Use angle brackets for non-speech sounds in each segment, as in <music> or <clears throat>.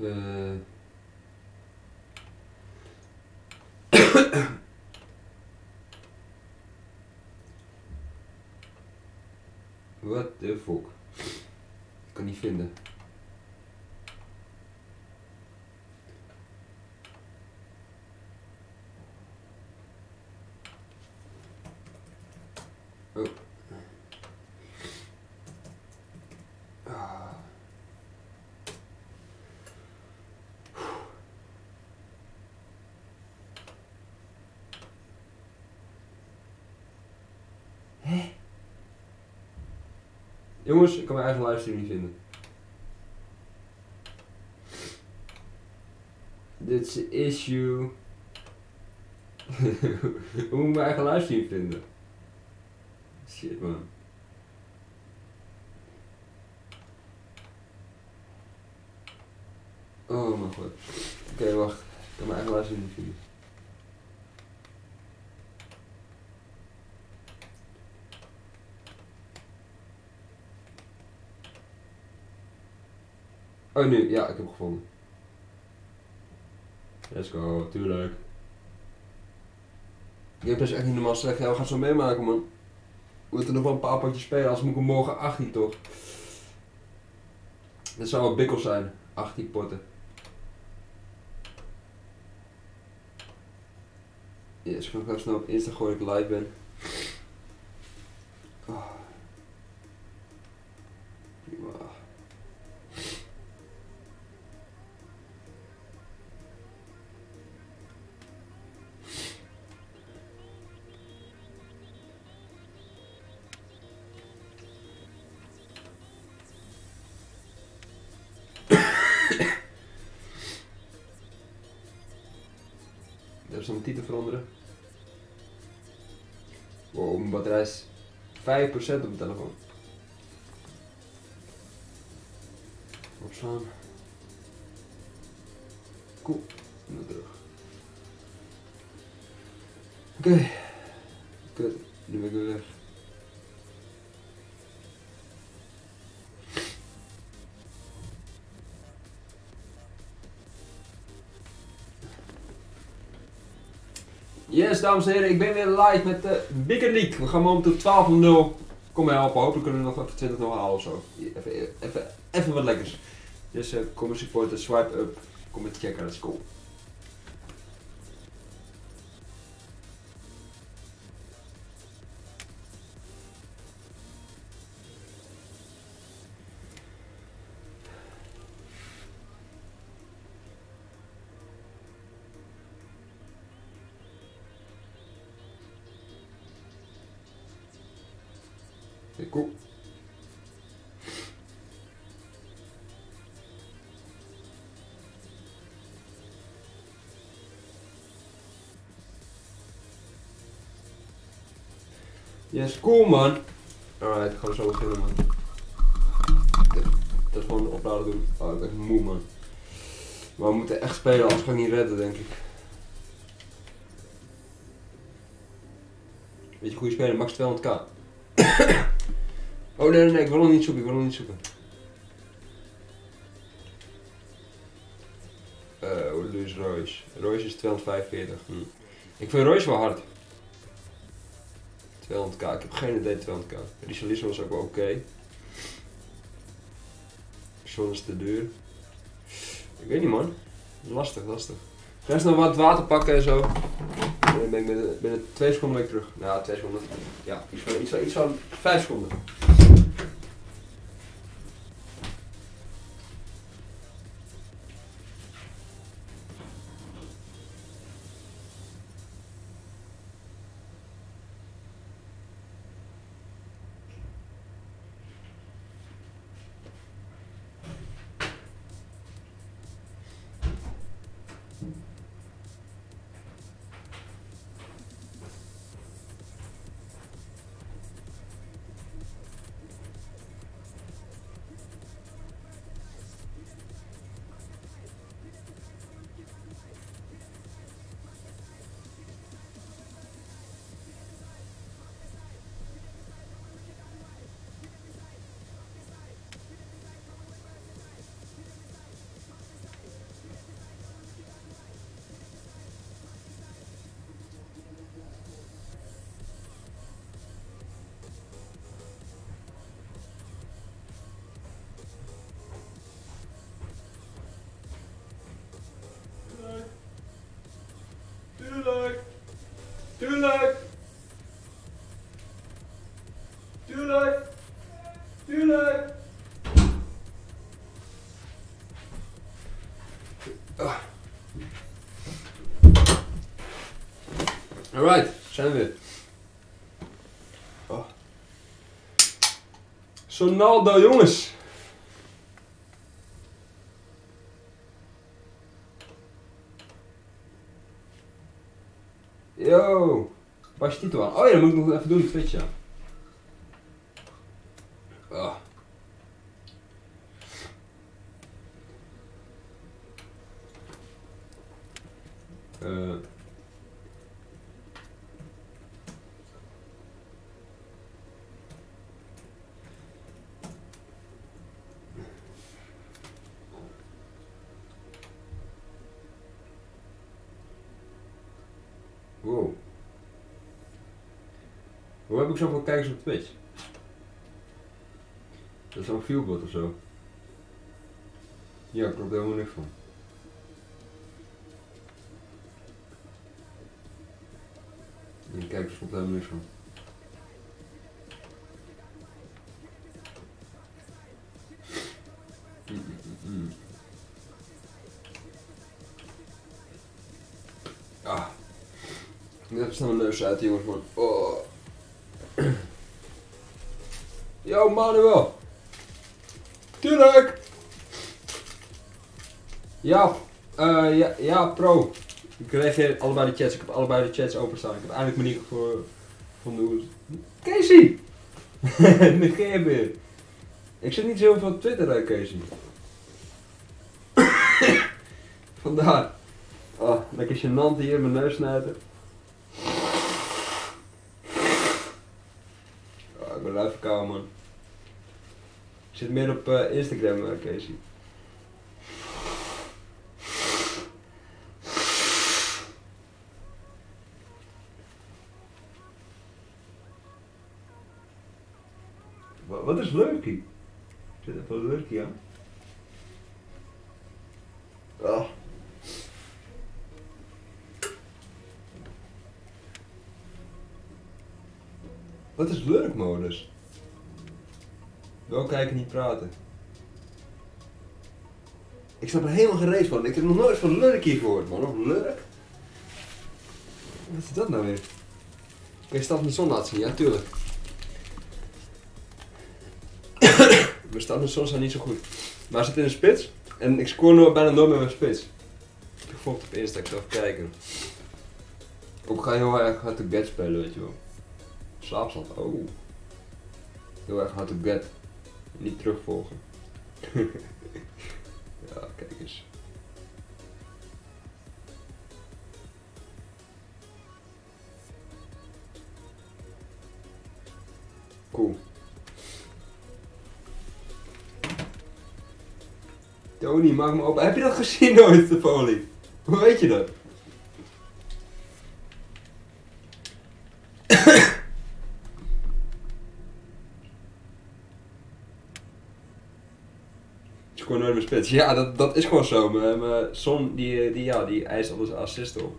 Eh. <coughs> What the fuck? Ik kan niet vinden. Jongens, ik kan mijn eigen livestream niet vinden. Dit is the issue. <laughs> Hoe moet ik mijn eigen livestream vinden? Shit man. Oh mijn god. Oké, wacht. Ik kan mijn eigen livestream niet vinden. Oh nu, ja, ik heb hem gevonden. Let's go, tuurlijk. Je hebt dus echt niet normaal slecht. Ja, we gaan zo meemaken, man. We moeten nog wel een paar potjes spelen, als moet ik morgen 18 toch? Dat zou wel bikkel zijn, 18 potten. Yes, ik ga snel op Insta gooien ik live ben. Even mijn titel veranderen. Wow, mijn batterij is 5% op mijn telefoon. Opslaan. Cool. En dan terug. Oké. Kut. Nu ben ik weer weg. Yes, dames en heren, ik ben weer live met de Bigger League. We gaan momenteel 12-0. Kom me helpen, hopelijk kunnen we nog even 20 0 halen of zo. Even, even, even wat lekkers. Dus uh, kom eens supporten, swipe up, kom met checken, let's go. Okay, Yes, cool man. Alright, ik ga zo beginnen man. Dat is gewoon opladen doen. Oh, ik moe man. Maar we moeten echt spelen, anders ga ik niet redden denk ik. Weet je, goede speler, max 200k. <coughs> Oh nee, nee, nee, ik wil nog niet zoeken, ik wil nog niet zoeken. Eh, is Royce? Royce is 245. Hm. Ik vind Royce wel hard. 200k, ik heb geen idee 200k. Richarlison was ook wel oké. Okay. Is te duur. Ik weet niet man. Lastig, lastig. Ga eens nog wat water pakken en zo. En dan ben ik binnen, twee seconden ik terug. Nou, twee seconden. Ja, iets van, iets van, iets van vijf seconden. Alright, zijn we weer. Oh. Sonaldo, jongens! Yo! Waar is titel aan? Oh ja, dat moet ik nog even doen, Twitch, ja. Ah. Eh. Wow. Zoveel kijkers op Twitch? Dat is zo'n viewbot of zo. Ja, ik klopt helemaal niks van. En kijkers klopt helemaal niks van. Mm, mm. Ah. Snel mijn neus uit, jongens. Oh. Manuel. Tuurlijk. Ja, eh ja, ja, pro. Ik reageer allebei de chats. Ik heb allebei de chats openstaan. Ik heb eindelijk manier voor van de. Casey! <laughs> Negeer weer. Ik zit niet zo heel veel op Twitter, hè, Casey. <coughs> Vandaar. Oh, lekker gênant hier, mijn neus snijden. Oh, ik ben eruit verkouden, man. Ik zit meer op eh, Instagram, eh, Casey. Wa- Wat is Lurky? Zit er wel Lurky aan? Oh. Wat is lurkmodus? Wel kijken, niet praten. Ik snap er helemaal geen reet van. Ik heb nog nooit van lurky gehoord, man. Of lurk? Wat is dat nou weer? Kun je stad met zon laten zien? Ja, tuurlijk. <coughs> Mijn stad met zon zijn niet zo goed. Maar zit in een spits. En ik scoor nooit, bijna nooit met mijn spits. Ik heb op Insta, ik zal even kijken. Of ga heel erg hard to get spelen, weet je wel. Slaapstand, oh. Heel erg hard to get. Niet terugvolgen. <laughs> ja, kijk eens. Cool. Tony, maak me open. Heb je dat gezien <laughs> ooit, de folie? Hoe weet je dat? Scoor nooit mijn spits. Ja, dat, dat is gewoon zo. Mijn Son, die, die, ja, die eist alles assist op.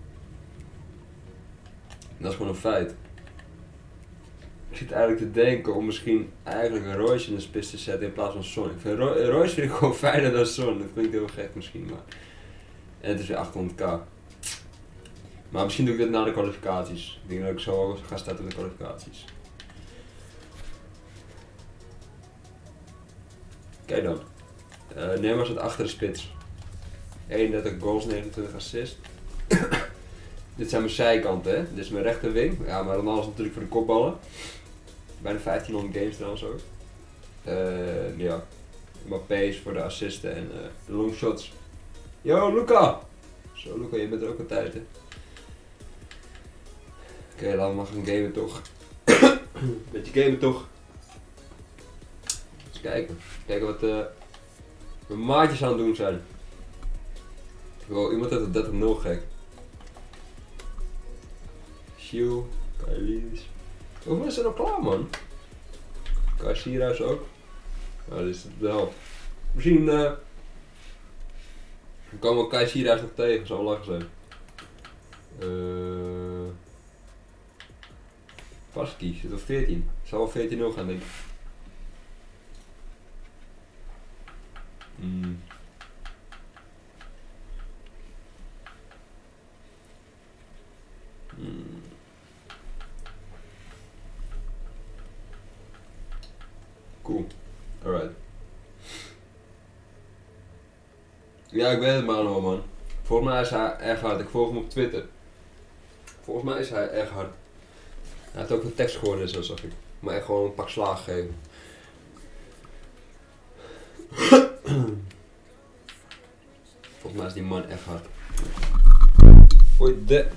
Dat is gewoon een feit. Ik zit eigenlijk te denken om misschien eigenlijk een Royce in de spits te zetten in plaats van Son. Ik vind Roy, Royce vind ik gewoon <laughs> fijner dan Son. Dat ik heel gek misschien, maar... En het is weer 800k. Maar misschien doe ik dit na de kwalificaties. Ik denk dat ik zo ga starten met de kwalificaties. Kijk dan. Uh, Neymar zit achter de spits. 31 goals, 29 assists. <coughs> Dit zijn mijn zijkanten, hè. Dit is mijn rechterwing. Ja, maar normaal is natuurlijk voor de kopballen. Bijna 1500 games trouwens ook. Uh, ja. Mbappé is voor de assisten en uh, de long shots. Yo, Luca! Zo, Luca, je bent er ook een tijd, hè. Oké, laten we maar gaan gamen toch. <coughs> Beetje gamen toch. Eens kijken. Kijken wat uh, mijn maatjes aan het doen zijn. Wow, iemand heeft het 30-0 gek. Shield, Kylie's. Hoeveel is er nog klaar, man? Kai Sierhuis ook. Nou, dit is de helft. Misschien uh, komen we nog tegen, zou lachen zijn. Uh, Spassky zit op 14. Zal wel 14-0 gaan, denk ik. Hmm. Hmm. Cool. Alright. Ja, ik weet het maar nog man. Volgens mij is hij erg hard. Ik volg hem op Twitter. Volgens mij is hij erg hard. Hij heeft ook een tekst geworden, zo zag ik. Maar echt gewoon een pak slagen geven. Volgens mij is die man echt hard. Oei, de.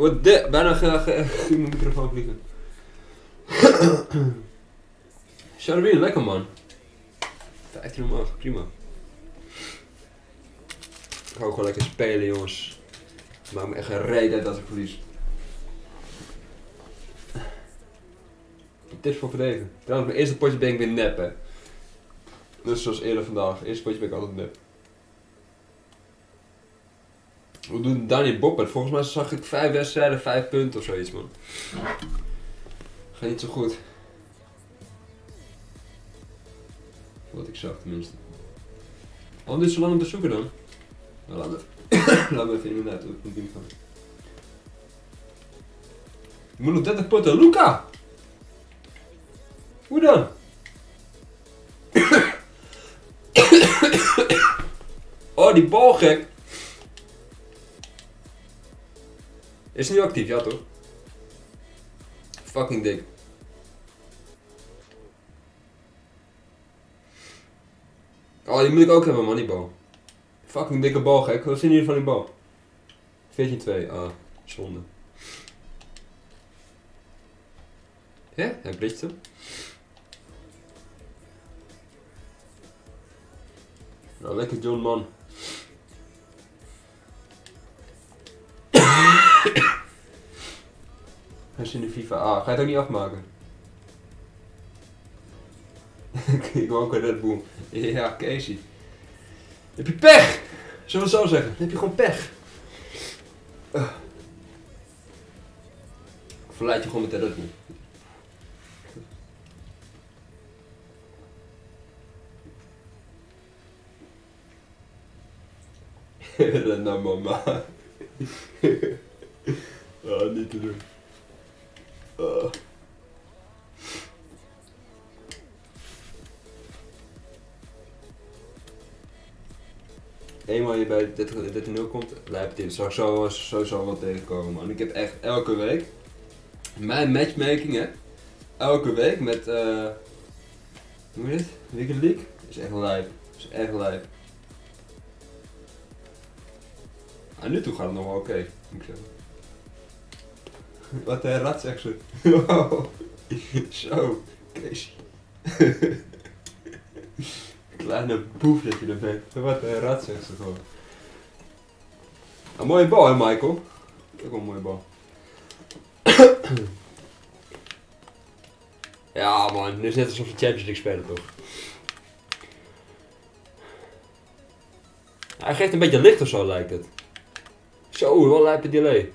Oei, de. Bijna ge, mijn microfoon vliegen. Charabine, lekker man. 15 omhoog, prima. Ik ga ook gewoon lekker spelen, jongens. Het maakt me echt een reden als ik verlies. Tips voor verdedigen. Trouwens, mijn eerste potje ben ik weer nep. Dus zoals eerder vandaag. Eerste potje ben ik altijd nep. Hoe doet Danny Boppert? Volgens mij zag ik vijf wedstrijden, vijf punten of zoiets, man. Gaat niet zo goed. Wat ik zag, tenminste. Waarom het zo lang om te zoeken dan? Nou, laat me, <coughs> laat me even inderdaad op ding van. Je moet nog 30 putten. Luca! Hoe dan? Oh, die bal gek. Is nu actief, ja toch? Fucking dik. Oh, die moet ik ook hebben, man, die bal. Fucking dikke bal, gek. Wat vinden jullie van die bal? 14-2, ah, zonde. Ja, hij blikt hem. Nou, lekker John Man. Hij in de FIFA. Ah, ga je het ook niet afmaken? <laughs> ik wil ook een Red Bull. Ja, Casey. Heb je pech? Zullen we het zo zeggen? Heb je gewoon pech. Uh. Verleid je gewoon met de Red Bull. <laughs> Ren naar mama. <laughs> ah, niet te doen. Ah. Eenmaal je bij 30-0 komt, lijpt het Zou zo, sowieso wel tegenkomen, man. Ik heb echt elke week mijn matchmaking, hè. Elke week met, eh. hoe heet het? Weekend League? Is echt lijp. Is echt lijp. En nu toe gaat het nog wel oké, moet ik zeggen. Wat een rat zegt ze. Wow. Zo, <laughs> Casey. <laughs> Kleine boef dat je er bent. Wat een rat zegt ze gewoon. Een mooie bal hè Michael? Ook wel een mooie bal. <coughs> ja man, nu is net alsof we Champions League spelen toch? Hij geeft een beetje licht of zo lijkt het. Zo, wel lijpe delay.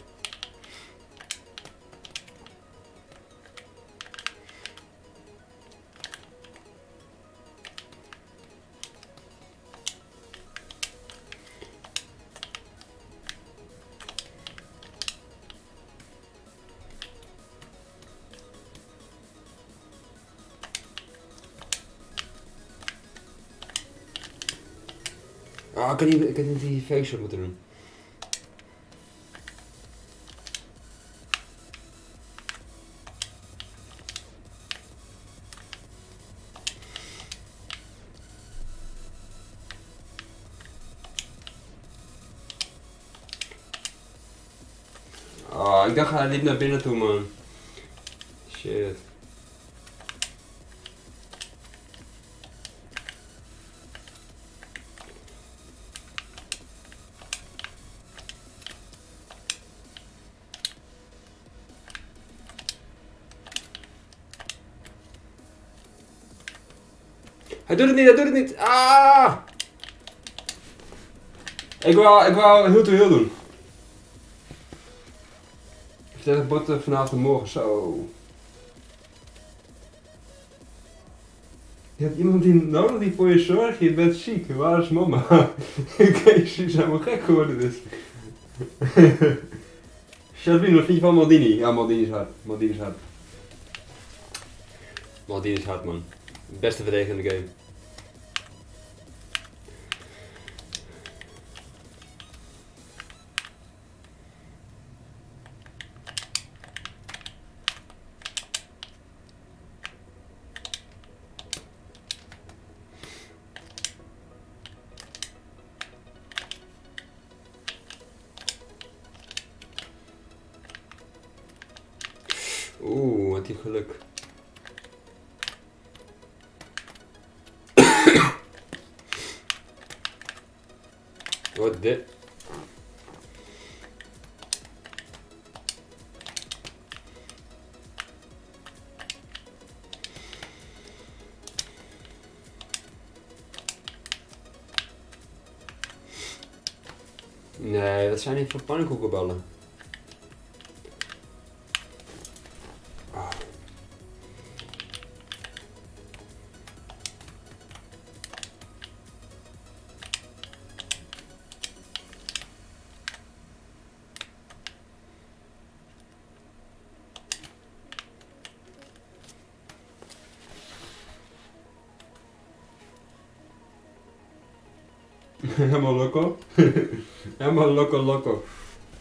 Ik had niet, die face moeten doen. Ah, ik dacht hij liep naar binnen toe, man. Shit. Hij doet het niet, hij doet het niet. Ah! Ik wou, ik wou heel te heel doen. 30 botten vanavond en morgen, zo. Je hebt iemand die nodig die voor je zorgt, je bent ziek. Waar is mama? Kees is helemaal gek geworden dus. <laughs> Shabin, wat vind je van Maldini? Ja, Maldini is hard. Maldini is hard. Maldini is hard, man. Beste verdediger in de game. zijn even pannenkoeken ballen.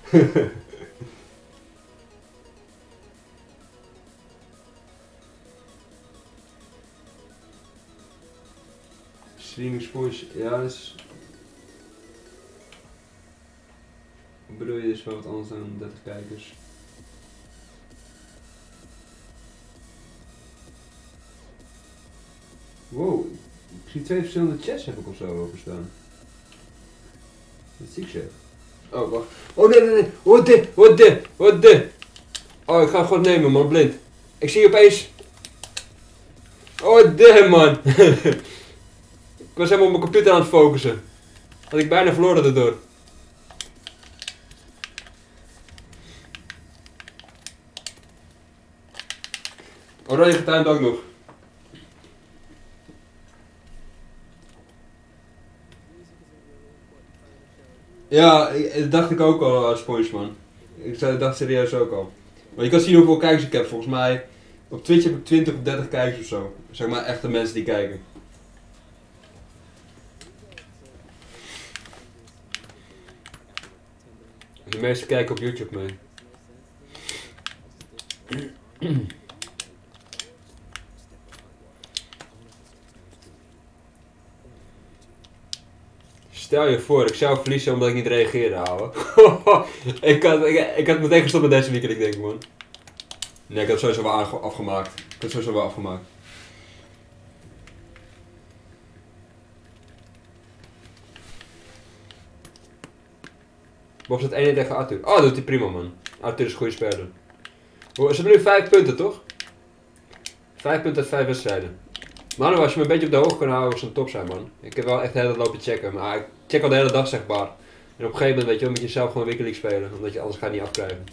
<laughs> Streaming sports, ja, is. Hoe bedoel je, is wel wat anders dan 30 kijkers. Wow, ik zie twee verschillende chats heb ik of zo openstaan. Dat zie ik zeg. Oh, wacht. Oh nee, nee, nee. Wat dit? Wat dit? Wat dit? Oh, ik ga hem gewoon nemen, man. Blind. Ik zie opeens. Oh, damn, man. <laughs> ik was helemaal op mijn computer aan het focussen. Had ik bijna verloren daardoor. Oranje getuind ook nog. Ja, ik- dat dacht ik ook al als man. Ik zei- dacht serieus ook al. Maar je kan zien hoeveel kijkers ik heb. Volgens mij op Twitch heb ik 20 of 30 kijkers of zo. Zeg maar echte mensen die kijken. De meeste kijken op YouTube mee. Stel je voor, ik zou verliezen omdat ik niet reageerde, ouwe. <laughs> ik, had, ik, had meteen gestopt met deze weekend, ik denk, man. Nee, ik had sowieso wel afgemaakt. Ik had sowieso wel afgemaakt. Bob staat 1 tegen Arthur. Oh, doet hij prima, man. Arthur is een goede speler. Ze hebben nu 5 punten, toch? 5 punten uit 5 wedstrijden. Manu, als je me een beetje op de hoogte kan houden, zou top zijn, man. Ik heb wel echt de hele lopen checken, maar ik check al de hele dag, zeg maar. En op een gegeven moment, weet je wel, moet je zelf gewoon League spelen, omdat je anders gaat niet afkrijgen.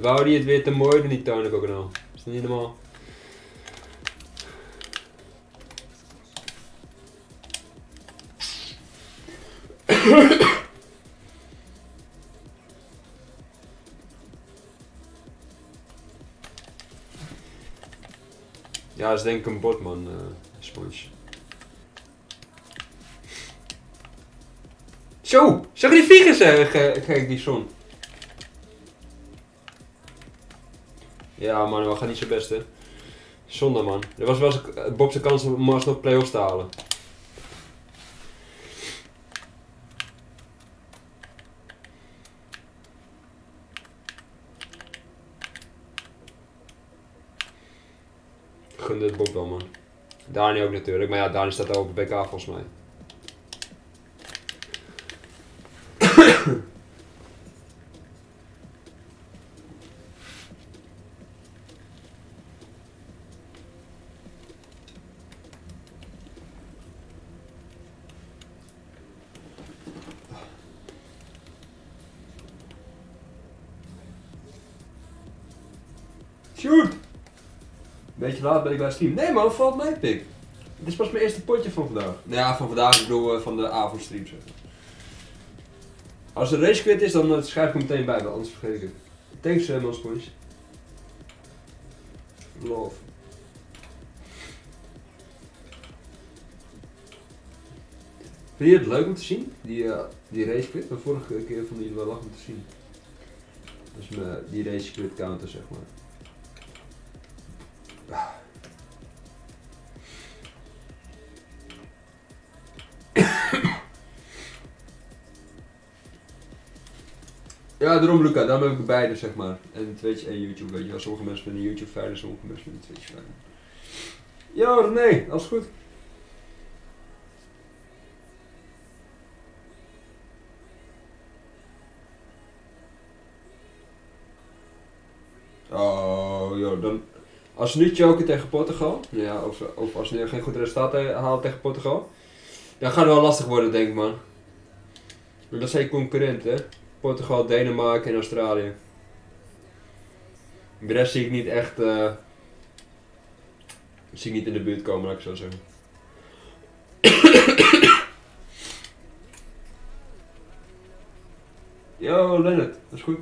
Wou die het weer te mooi doen, die Tony ook nou? Is dat niet normaal? Ja, dat is denk ik een bot, man, eh Sponge. Zo! Zag die vliegen zeggen, gek, die zon? Ja, man, we gaan niet zo best, hè. Zonde, man. Er was wel eens eh, Bob zijn kans om alsnog play-offs te halen. Gunde het Bob wel, man. Dani ook natuurlijk, maar ja, Dani staat al op het BK volgens mij. Beetje laat ben ik bij stream. Nee man, valt mij pik. Dit is pas mijn eerste potje van vandaag. Nou ja, van vandaag, ik bedoel eh, van de avondstream zeg maar. Als er race quit is, dan eh, schrijf ik hem meteen bij, want anders vergeet ik het. Thanks, uh, Sponge. Love. Vind je het leuk om te zien? Die, eh, die race quit? De vorige keer vond je het wel lach om te zien. Dus me, die race quit counter zeg maar. Ja, daarom Luca, daarom heb ik beide zeg maar. En Twitch en YouTube, weet je wel. Sommige mensen vinden YouTube fijner, sommige mensen vinden Twitch fijner. Yo, nee, alles goed. Oh, joh, dan... Als ze nu choken tegen Portugal, ja, of, of als ze geen goed resultaat halen tegen Portugal, dan gaat het wel lastig worden, denk ik, man. Dat zijn concurrenten. Portugal, Denemarken en Australië. De rest zie ik niet echt. eh zie ik niet in de buurt komen, laat ik zo zeggen. Yo, Lennart, dat is goed.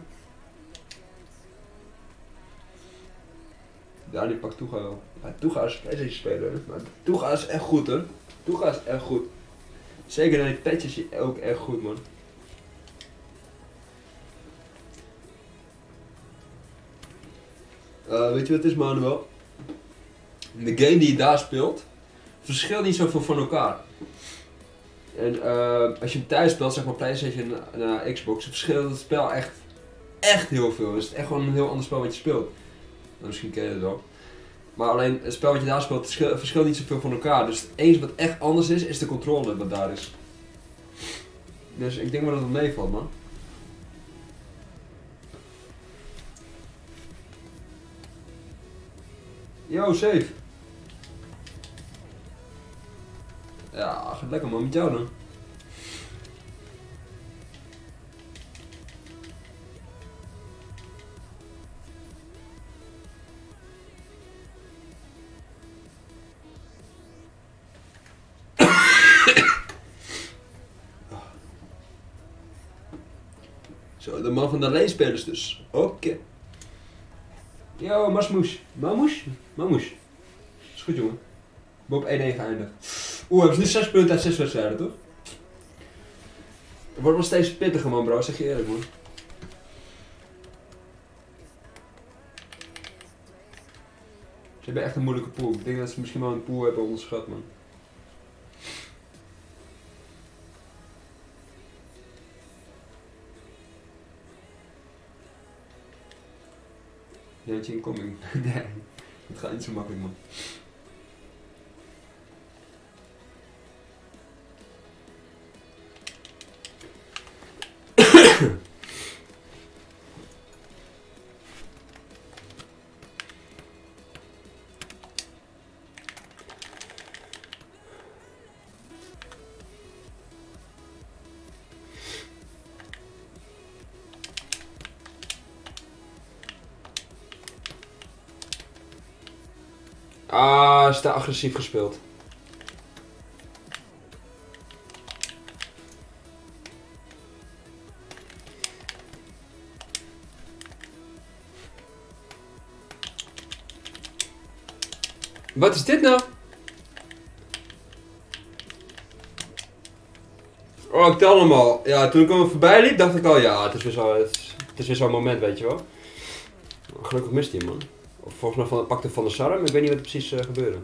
Ja, die pakt Toega wel. Ja, Toega is een speler, maar Toega is echt goed hoor. Toega is echt goed. Zeker in die patch is ook echt goed man. Uh, weet je wat het is, Manuel? De game die je daar speelt, verschilt niet zoveel van elkaar. En uh, als je hem thuis speelt, zeg maar PlayStation naar Xbox, verschilt het spel echt, echt heel veel. Het is echt gewoon een heel ander spel wat je speelt. Nou, misschien ken je het wel. Maar alleen het spel wat je daar speelt verschilt, verschilt niet zoveel van elkaar. Dus het enige wat echt anders is, is de controle wat daar is. Dus ik denk wel dat het meevalt, man. Yo, safe. Ja, gaat lekker man met jou dan. Zo, de man van de leenspelers dus. Oké. Yo, Masmoes. Mamoes? Mamoes. Is goed, jongen. Bob 1-1 geëindigd. Oeh, hebben ze nu 6 punten uit 6 wedstrijden, toch? Het wordt wel steeds pittiger, man, bro. Zeg je eerlijk, man. Ze hebben echt een moeilijke pool. Ik denk dat ze misschien wel een pool hebben onderschat, man. Jantje incoming. <laughs> nee, het gaat niet zo makkelijk, man. Te agressief gespeeld. Wat is dit nou? Oh, ik tel hem al. Ja, toen ik hem voorbij liep, dacht ik al, ja, het is weer zo'n moment, weet je wel. Gelukkig mist hij man. Volgens mij van, pakte Van de Sar hem, ik weet niet wat er precies eh, gebeurde.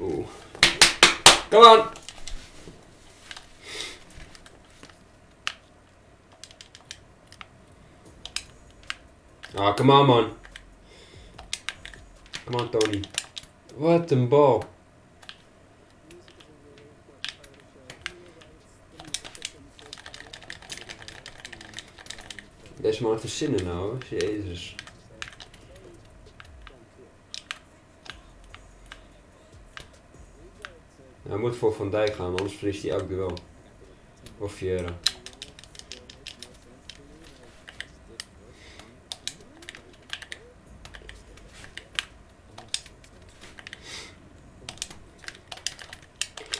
Oeh. Come on! Ah, come on man. Come on Tony. Wat een bal. Deze man heeft er zin in nou. Jezus. Hij moet voor Van Dijk gaan, anders verliest hij ook duel. Of Fiera.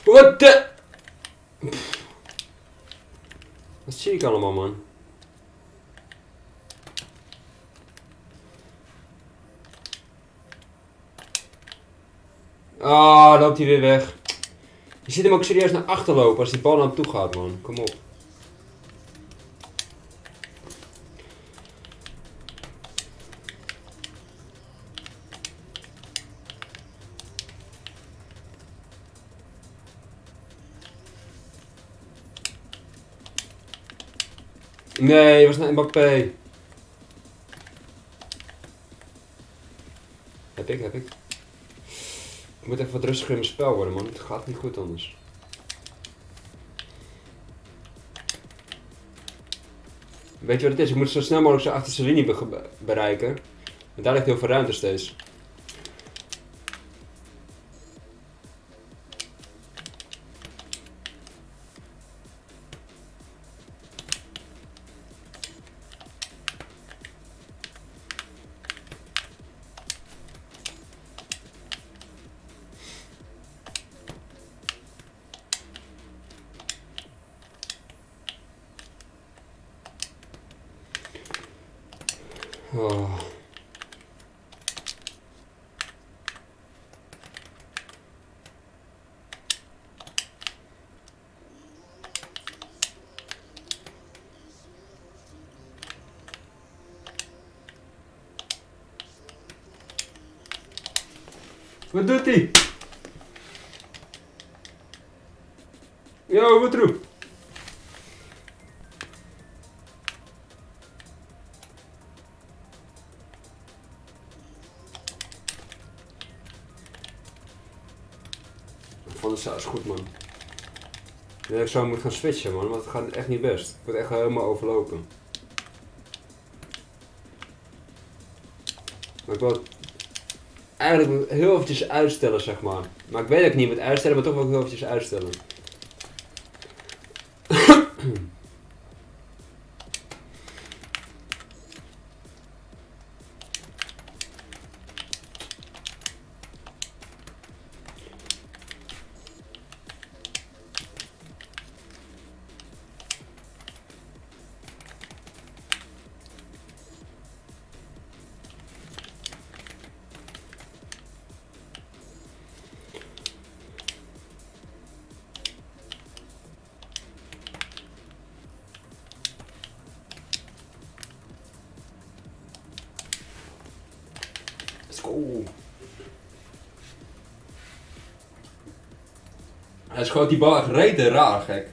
Wat de? Wat zie ik allemaal, man? Ah, oh, loopt hij weer weg. Je zit hem ook serieus naar achter lopen als die bal naar hem toe gaat, man. Kom op. Nee, was naar Mbappé. Heb ik, heb ik. Ik moet even wat rustiger in mijn spel worden, man. Het gaat niet goed anders. Weet je wat het is? Ik moet zo snel mogelijk zijn achterste linie be- bereiken. En daar ligt heel veel ruimte steeds. Zou moeten gaan switchen, man, want het gaat echt niet best. Ik word echt helemaal overlopen. Ik wil eigenlijk heel eventjes uitstellen, zeg maar. Maar ik weet ik niet moet uitstellen, maar toch wil ik heel eventjes uitstellen. Hij schoot die bal echt rete raar, gek.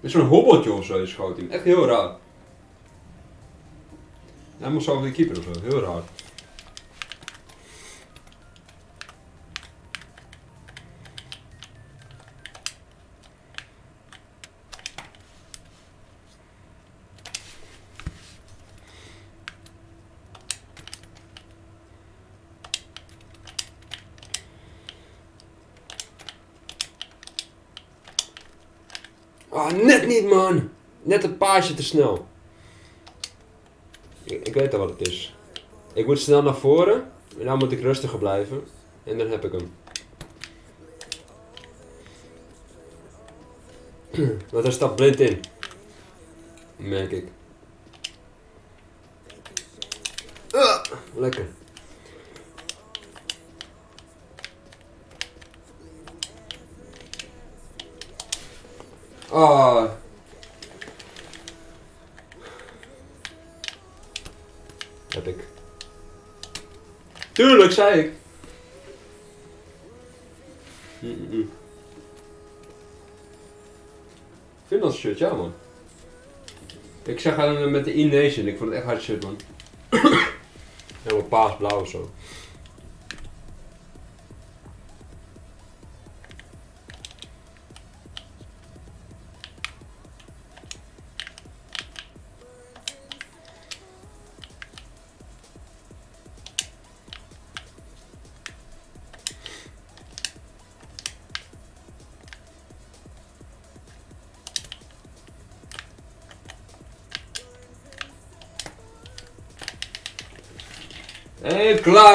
Met zo'n hobbeltje of zo schoot hij. Echt heel raar. Hij moest zo over de keeper of. Heel raar. Ah, net niet, man. Paasje te snel. Ik, ik weet al wat het is. Ik moet snel naar voren. En dan moet ik rustiger blijven. En dan heb ik hem. <clears throat> Want hij stapt blind in. Merk ik. Zei ik. Mm-mm. Finlands shirt, ja man. Ik zag hem met de E-Nation, ik vond het echt hard shirt man. <coughs> Helemaal paasblauw of zo.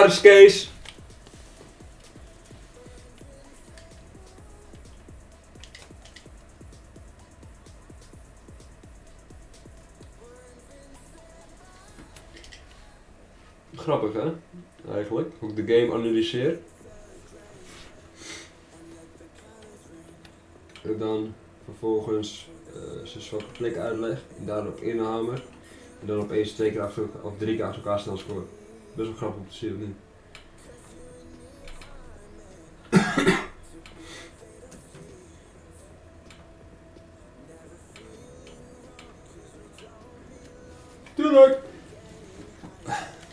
Kees. Grappig hè, eigenlijk, hoe ik de game analyseer. En dan vervolgens eh, uh, zijn zwakke plek uitleg, en daarop inhamer. En dan opeens twee keer achter, of drie keer achter elkaar snel scoren. Best wel grappig om te zien, of niet? Tuurlijk!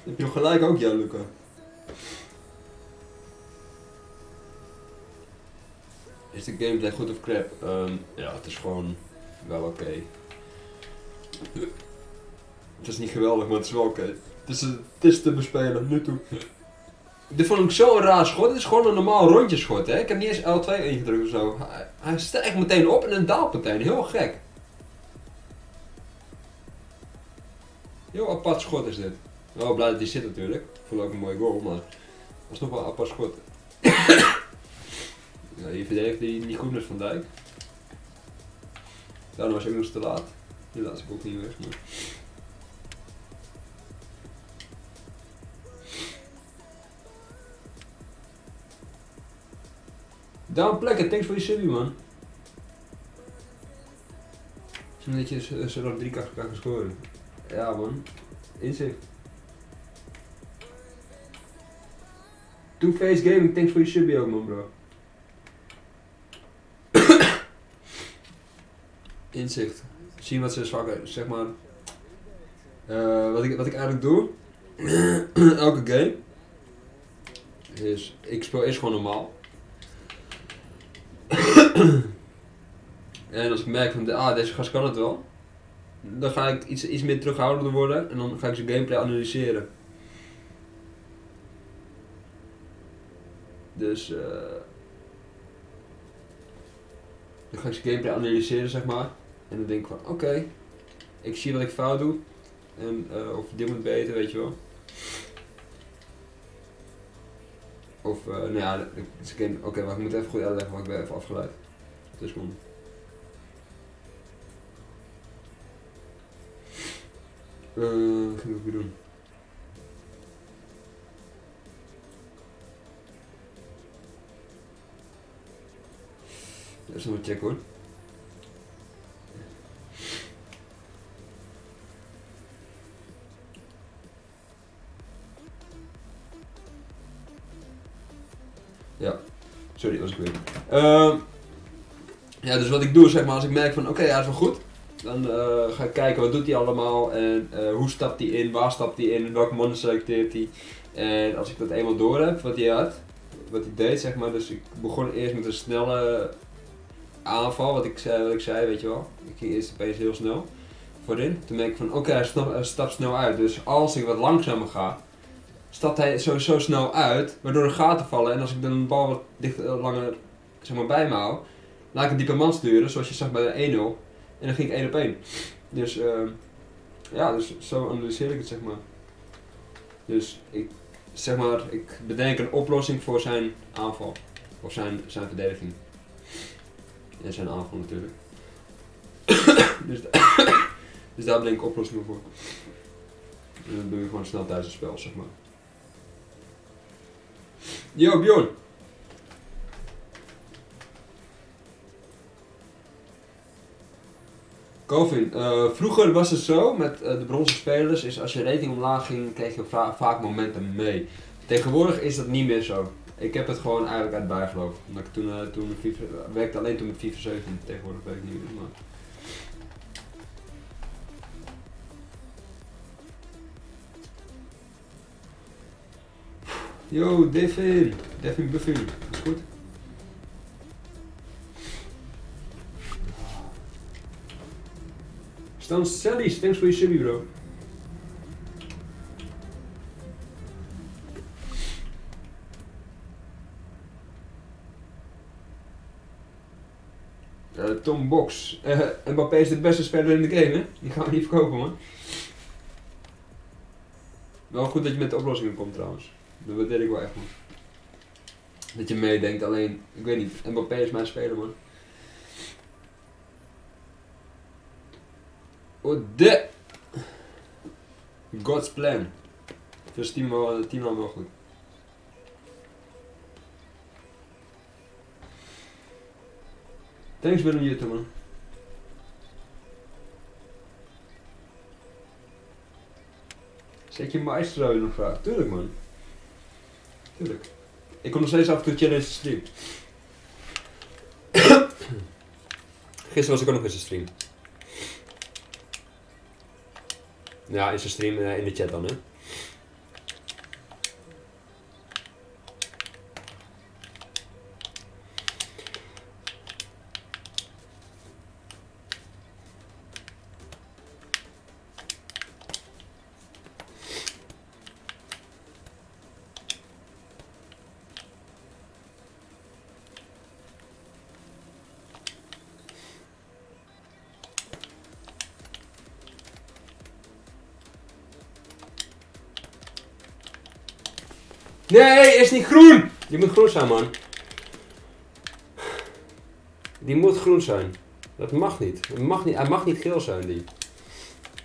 Heb je gelijk ook, ja, Luca? Is de gameplay goed of crap? Um, ja, het is gewoon wel oké. Het is niet geweldig, maar het is wel oké. Het, is, het is te bespelen, nu toe. Dit vond ik zo'n raar schot. Het is gewoon een normaal rondjeschot. Hè? Ik heb niet eens L2 ingedrukt of zo. Hij, hij stijgt meteen op en dan daalt meteen. Heel gek. Heel apart schot is dit. Wel blij dat hij zit natuurlijk. Ik vond ook een mooie goal, maar dat is nog wel een apart schot. <coughs> ja, hier verdedigt hij niet goed met Van Dijk. Daarom was ook nog te laat. Die laat ik ook niet weg. Maar... Down plekken, thanks voor je subie man. Dat je zo nog drie elkaar kan scoren. Ja man, inzicht. Two-Face Gaming, thanks voor je subie ook man bro. <coughs> Inzicht. Zien wat ze zwakker, zeg maar. Uh, wat, ik, wat ik eigenlijk doe, <coughs> elke game, is, ik speel eerst gewoon normaal. En als ik merk van, ah, deze gast kan het wel, dan ga ik iets, iets meer terughoudender worden en dan ga ik zijn gameplay analyseren. Dus, uh, dan ga ik zijn gameplay analyseren, zeg maar. En dan denk ik van, oké, ik zie wat ik fout doe. En uh, of dit moet beter, weet je wel. Of, uh, nou ja, oké, okay, maar ik moet even goed uitleggen, want ik ben even afgeleid. Dus kom. Uh, wat ga ik doen? Even nog checken hoor. Ja, sorry, dat was ik weer. Uh, ja, dus wat ik doe, zeg maar, als ik merk van oké, okay, hij is wel goed. Dan uh, ga ik kijken wat doet hij allemaal en uh, hoe stapt hij in, waar stapt hij in, welke mannen selecteert hij. En als ik dat eenmaal door heb, wat hij had, wat hij deed, zeg maar. Dus ik begon eerst met een snelle aanval, wat ik zei, wat ik zei weet je wel. Ik ging eerst opeens heel snel voorin. Toen merk ik van oké, okay, hij stapt snel uit. Dus als ik wat langzamer ga, stapt hij sowieso snel uit, waardoor er gaten vallen. En als ik dan een bal wat dichter, eh, langer zeg maar, bij me hou, laat ik een diepe man sturen, zoals je zag bij de 1-0. En dan ging ik 1 op 1. Dus uh, ja, dus zo analyseer ik het zeg maar. Dus ik zeg maar, ik bedenk een oplossing voor zijn aanval. Of zijn, zijn verdediging. En zijn aanval natuurlijk. <coughs> dus, <coughs> dus daar bedenk ik oplossingen voor. En dan doe je gewoon snel tijdens het spel, zeg maar. Yo, Bjorn. Calvin, uh, vroeger was het zo met uh, de bronzen spelers, is als je rating omlaag ging, kreeg je vaak momentum mee. Tegenwoordig is dat niet meer zo. Ik heb het gewoon eigenlijk uit bijgeloof. Omdat ik toen, uh, toen FIFA, werkte alleen toen met FIFA 17, tegenwoordig weet ik niet meer. Maar... Yo, Devin. Devin Buffin. Is goed? Stan Sally's, thanks voor je subby bro. Uh, Tom Box. Uh, Mbappé is de beste speler in de game, hè? Die gaan we niet verkopen, man. Wel goed dat je met de oplossingen komt, trouwens. Dat waardeer ik wel echt, man. Dat je meedenkt, alleen, ik weet niet, Mbappé is mijn speler, man. Oh, de! God's plan. Dus team, wel- wel mogelijk. Thanks Willem Jutte man. Zet je maestro nog vraag? Tuurlijk man. Tuurlijk. Ik kom nog steeds af en toe chillen in zijn stream. Gisteren was ik ook nog in zijn stream. Ja, in zijn stream eh, in de chat dan hè. Nee, is niet groen! Die moet groen zijn, man. Die moet groen zijn. Dat mag niet. Het mag niet. Hij mag niet geel zijn, die.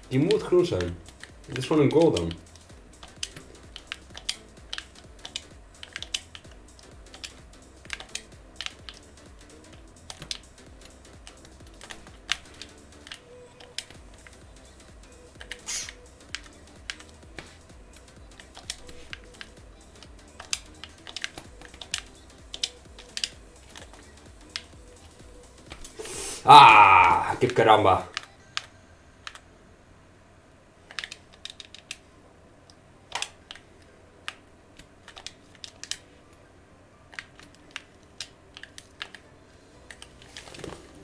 Die moet groen zijn. Het is gewoon een goal dan. Ah,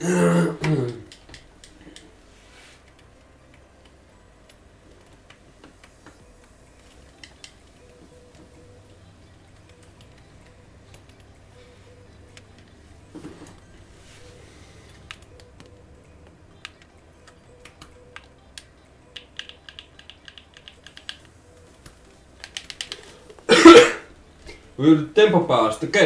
<clears throat> kip willen de tempo paas. Oké.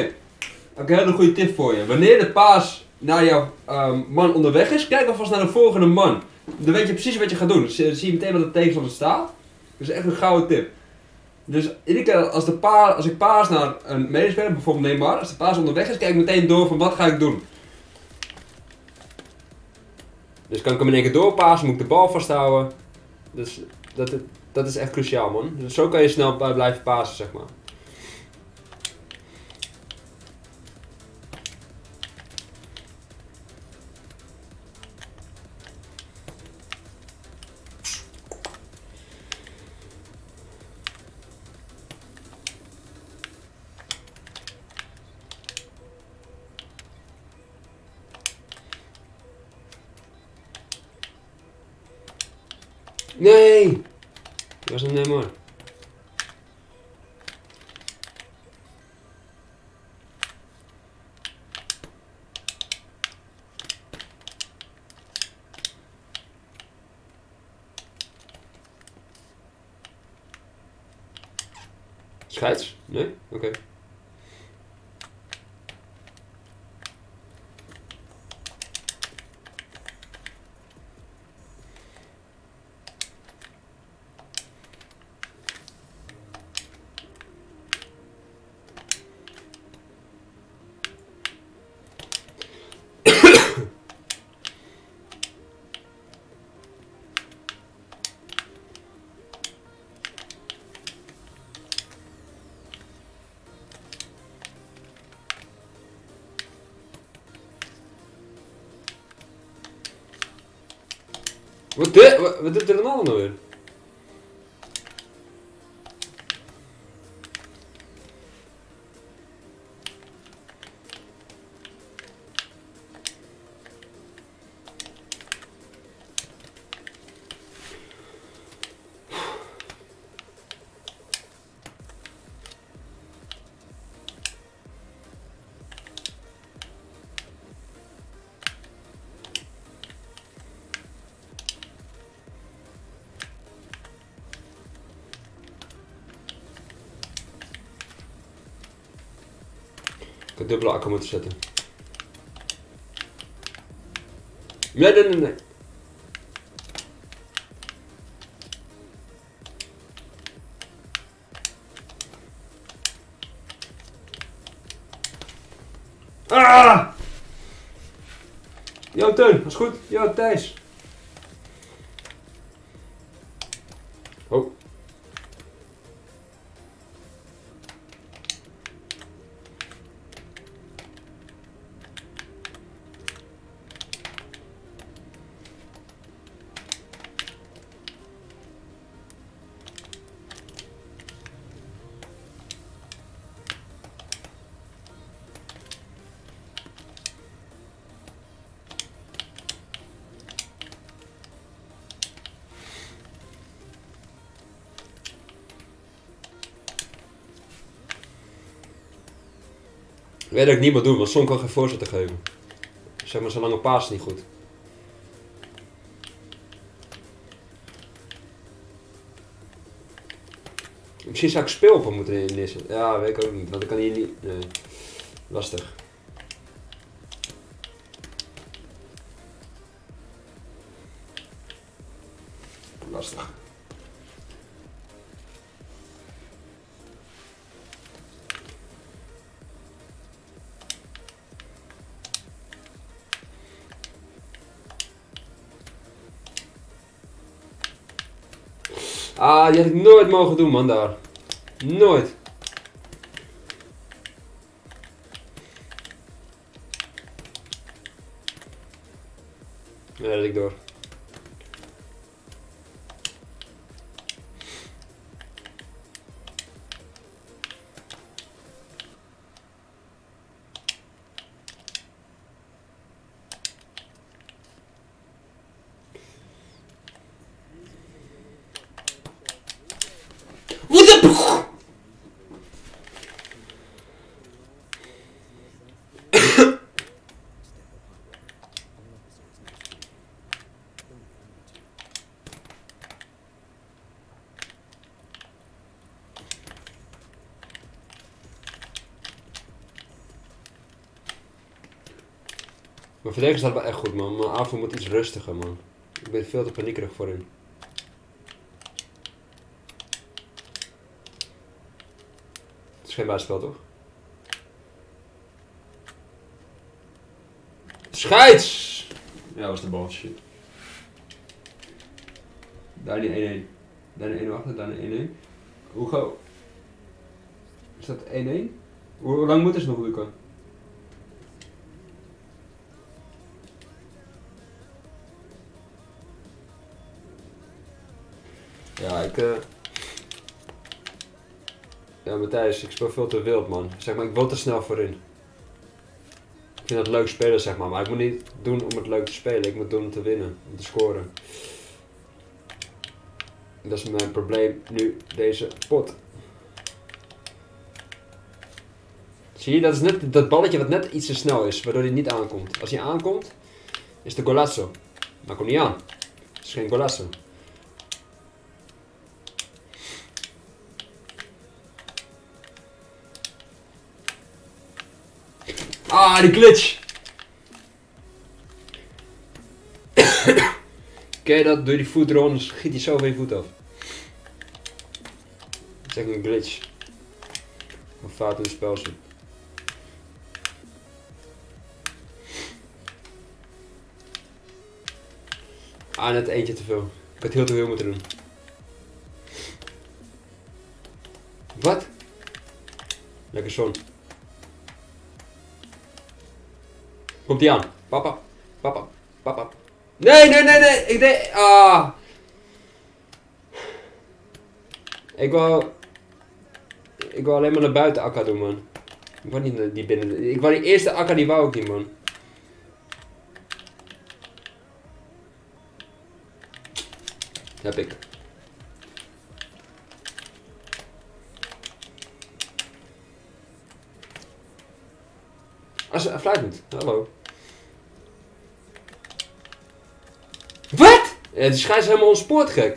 Ik heb een hele goede tip voor je. Wanneer de paas naar jouw ehm, man onderweg is, kijk alvast naar de volgende man. Dan weet je precies wat je gaat doen. Dan zie je meteen wat de tegenstander staat. Dat is echt een gouden tip. Dus iedere keer als, de pa als ik paas naar een medespeler, bijvoorbeeld Neymar, als de paas onderweg is, kijk ik meteen door van wat ga ik doen. Dus kan ik hem in één keer doorpassen, moet ik de bal vasthouden. Dus dat, dat is echt cruciaal man. Dus zo kan je snel blijven pasen zeg maar. Dat was een Neymar. Scheids? Nee? Oké. Wat, wat, doet Ronaldo nou weer? dubbele accu moeten zetten. Nee, nee, nee, nee. Ah! Jo, Teun, was goed. Jo, Thijs. Weet ik niet moet doen, want Son kan geen voorzet te geven. Zeg maar, zolang een paas is niet goed. Misschien zou ik speel op hem moeten innissen. Ja, weet ik ook niet, want ik kan hier niet... Lastig. Ah, die had ik nooit mogen doen, man, daar. Nooit. Ja, dat ik door. Verdediger staat wel echt goed, man. Mijn aanval moet iets rustiger, man. Ik ben veel te paniekerig voorin. Het is geen buitenspel, toch? Scheids! Ja, was de bal. Shit. Daar die 1-1. Daar de 1 achter, daar de 1-1. Hoe ga... Is dat 1-1? Hoe, lang moet het nog, Luca? Ja, Matthijs, ik speel veel te wild, man. Zeg maar, ik wil te snel voorin. Ik vind het leuk spelen, zeg maar. Maar ik moet niet doen om het leuk te spelen. Ik moet doen om te winnen. Om te scoren. En dat is mijn probleem nu, deze pot. Zie je, dat is net dat balletje wat net iets te snel is, waardoor hij niet aankomt. Als hij aankomt, is de golazo. Maar komt niet aan. Het is geen golazo. Ah, die glitch! <coughs> Je dat? Door die voet eronder schiet hij zo je voet af. Dat is echt een glitch. Een fout in het spel. Ah, net eentje te veel. Ik had heel te veel moeten doen. Wat? Lekker zon. Komt ie aan. Papa. Papa. Papa. Nee, nee, nee, nee. Ik deed... Ah. Ik wou... Ik wou alleen maar naar buiten akka doen, man. Ik wou niet naar die binnen... Ik wou die eerste akka, die wou ik niet, man. Heb ik. Als fluit niet. Hallo. Ja, die schijnt helemaal ontspoord gek.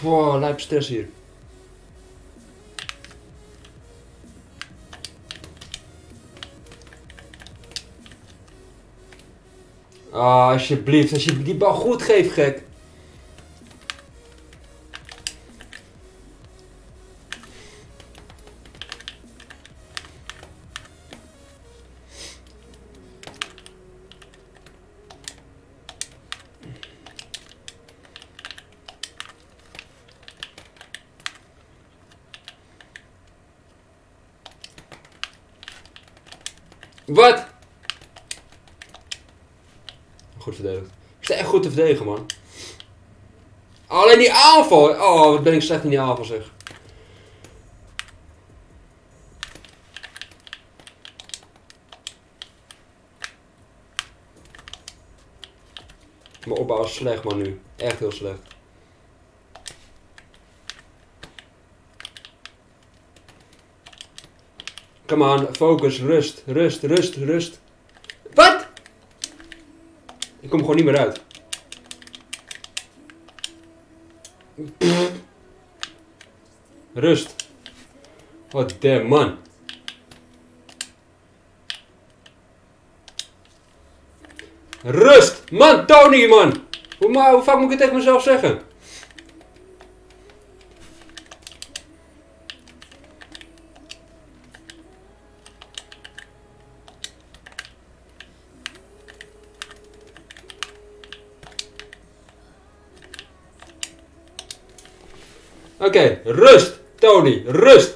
Wow, lijp stress hier. Ah, alsjeblieft, als je die bal goed geeft, gek. Verdedigen, man. Alleen die aanval. Oh, wat ben ik slecht in die aanval, zeg. Mijn opbouw is slecht, man, nu. Echt heel slecht. Come on, focus, rust, rust, rust, rust. Wat? Ik kom gewoon niet meer uit. Rust. Wat damn man. Rust! Man, Tony man! Hoe, ma hoe vaak moet ik tegen mezelf zeggen? Oké, rust, Tony, rust.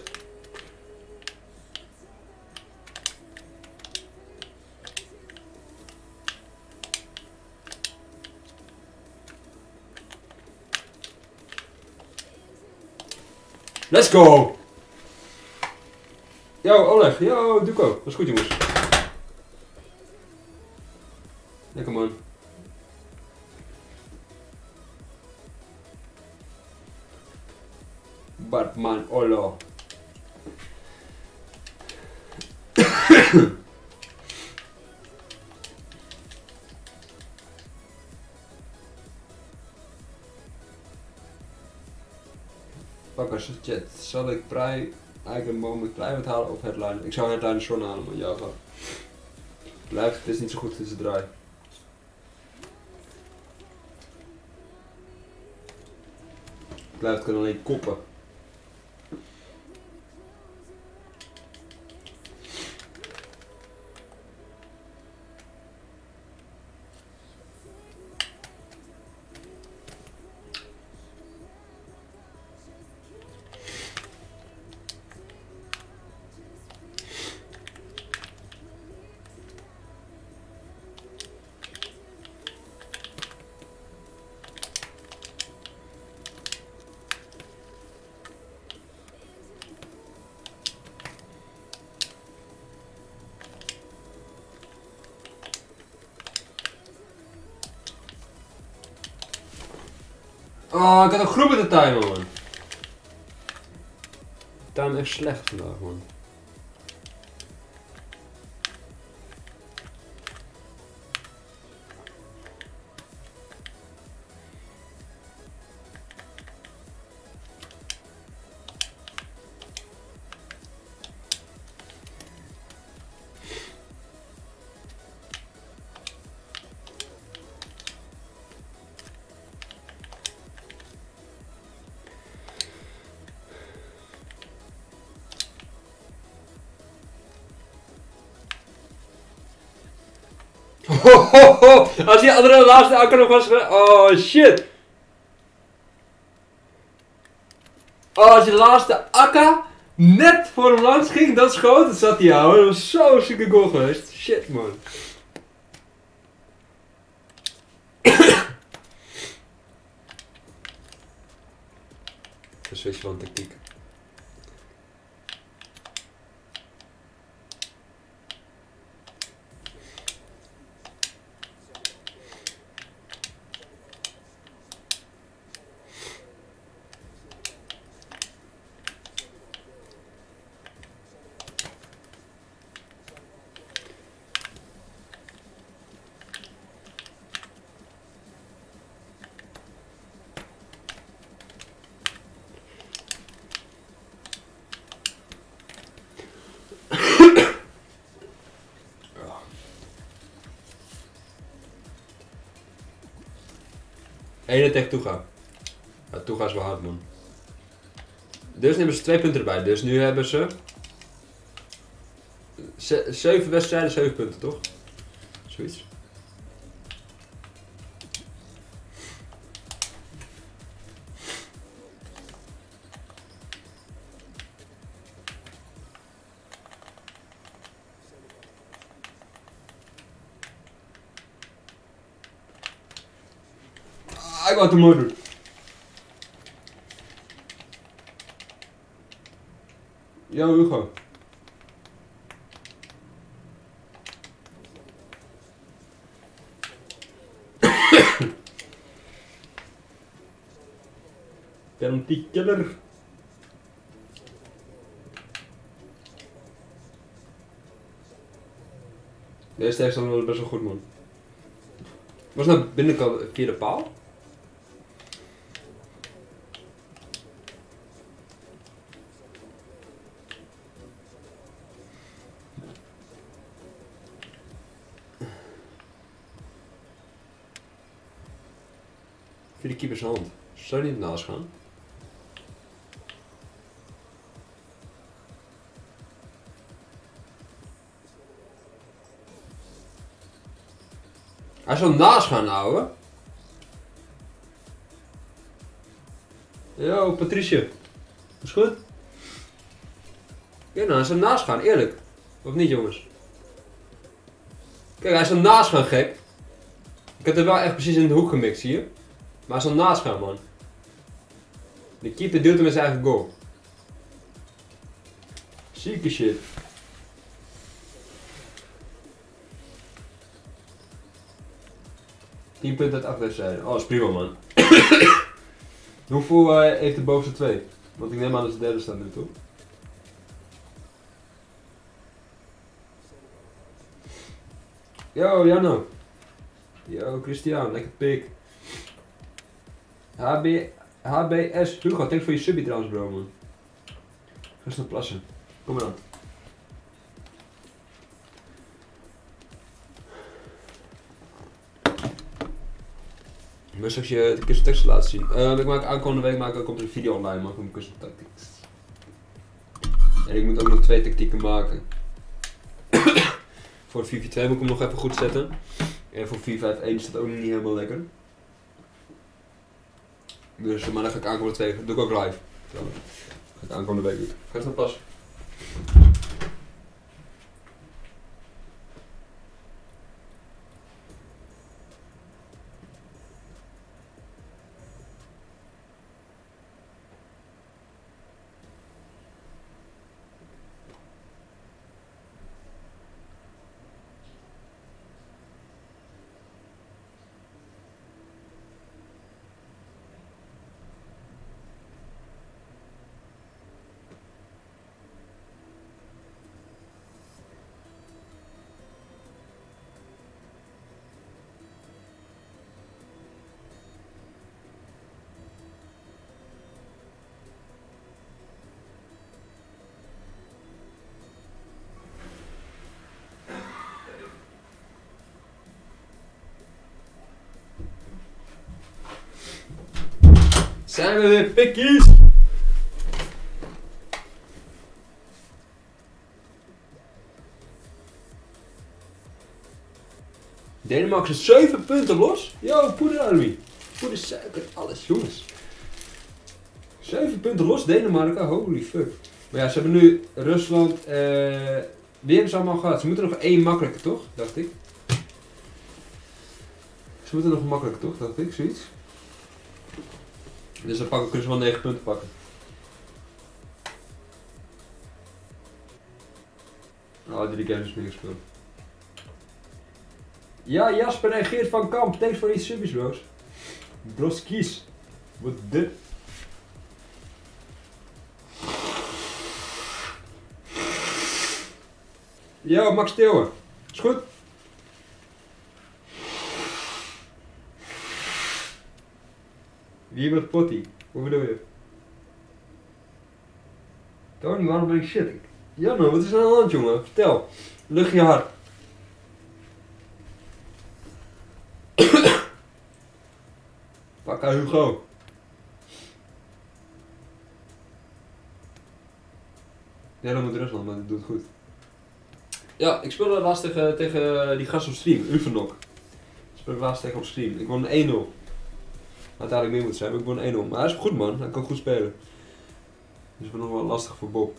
Let's go! Yo, Oleg. Yo, Duco. Was goed, jongens. Lekker, man. Olo. <coughs> Pakkers chat. Zal ik Prij eigenlijk een moment Private halen of headline? Ik zou headline John halen, maar jou gaat. Blijft, het is niet zo goed tussen draai. Blijft kan alleen koppen. Ik had een groep te timen, man. Vandaag, <laughs> man. Als die andere laatste nog was Oh shit. Oh, als je laatste akka net voor hem langs ging, dat schoot, dan zat hij ouwe. Dat was zo'n zieke goal geweest. Shit man. Een switch van tactiek. Ene tegen Toega. Ja, Toega is wel hard, man. Dus nemen ze twee punten erbij. Dus nu hebben ze... ze zeven wedstrijden, zeven punten, toch? Zoiets. Wou het mooi doen. Yo Hugo. <coughs> Penalty killer. Deze tegenstander was best wel goed, man. Was nou binnenkant via de paal? Via de keepers hand. Zou je niet gaan? Hij zou naast gaan houden. Yo, Patricia. Is goed? Kijk nou, hij naast gaan, eerlijk. Of niet, jongens? Kijk, hij zou naast gaan, gek. Ik heb er wel echt precies in de hoek gemixt, zie je? Maar hij zou naast gaan, man. De keeper duwt hem met zijn eigen goal. Zieke shit. Tien punten uit acht. Oh, dat is prima, man. <coughs> Hoeveel eh, heeft de bovenste twee? Want ik neem aan dat ze derde staan nu, toch? Yo, Janno. Yo, Christian, lekker pik. HB, HBS Hugo, thanks voor je subie trouwens, bro, man. Ga snel plassen. Kom maar dan. Ik wil straks je de kussen tekst laten zien. Eh, ik maak aankomende week maak, komt er een video online, ik een kussen tactics. En ik moet ook nog twee tactieken maken. <coughs> voor 4-4-2 moet ik hem nog even goed zetten. En voor 4-5-1 is dat ook niet helemaal lekker. Dus, maar dan ga ik aankomende twee, doe ik ook live. Ga ik aankomende week doen. Ga het pas. Zijn we weer? Denemarken is 7 punten los. Yo, poederarmie. Poeder, suiker, alles, jongens. 7 punten los, Denemarken, holy fuck. Maar ja, ze hebben nu Rusland. Wie hebben ze allemaal gehad? Ze moeten nog één makkelijke, toch? Dacht ik. Ze moeten nog makkelijker, toch? Dacht ik, zoiets. Dus dan pakken, kunnen ze wel 9 punten pakken. Oh, drie games meer gespeeld. Ja, Jasper en Geert van Kamp, thanks voor die subbies, bros. Broskies. Wat de... Yo, Max Theeuwen. Is goed? Wie wordt potty? Hoe bedoel je? Tony, waarom ben ik shit? Janne, wat is er aan de hand, jongen? Vertel. Lucht je hart. <coughs> Pak aan Hugo. Ja, dan moet Rusland, maar dat doet goed. Ja, ik speelde laatst tegen, tegen die gast op stream, Uvenok. Ik speelde laatst tegen op stream. Ik won 1-0. Had eigenlijk meer moeten zijn, maar ik won 1-0. Maar hij is goed man, hij kan goed spelen. Dus het wordt nog wel lastig voor Bob.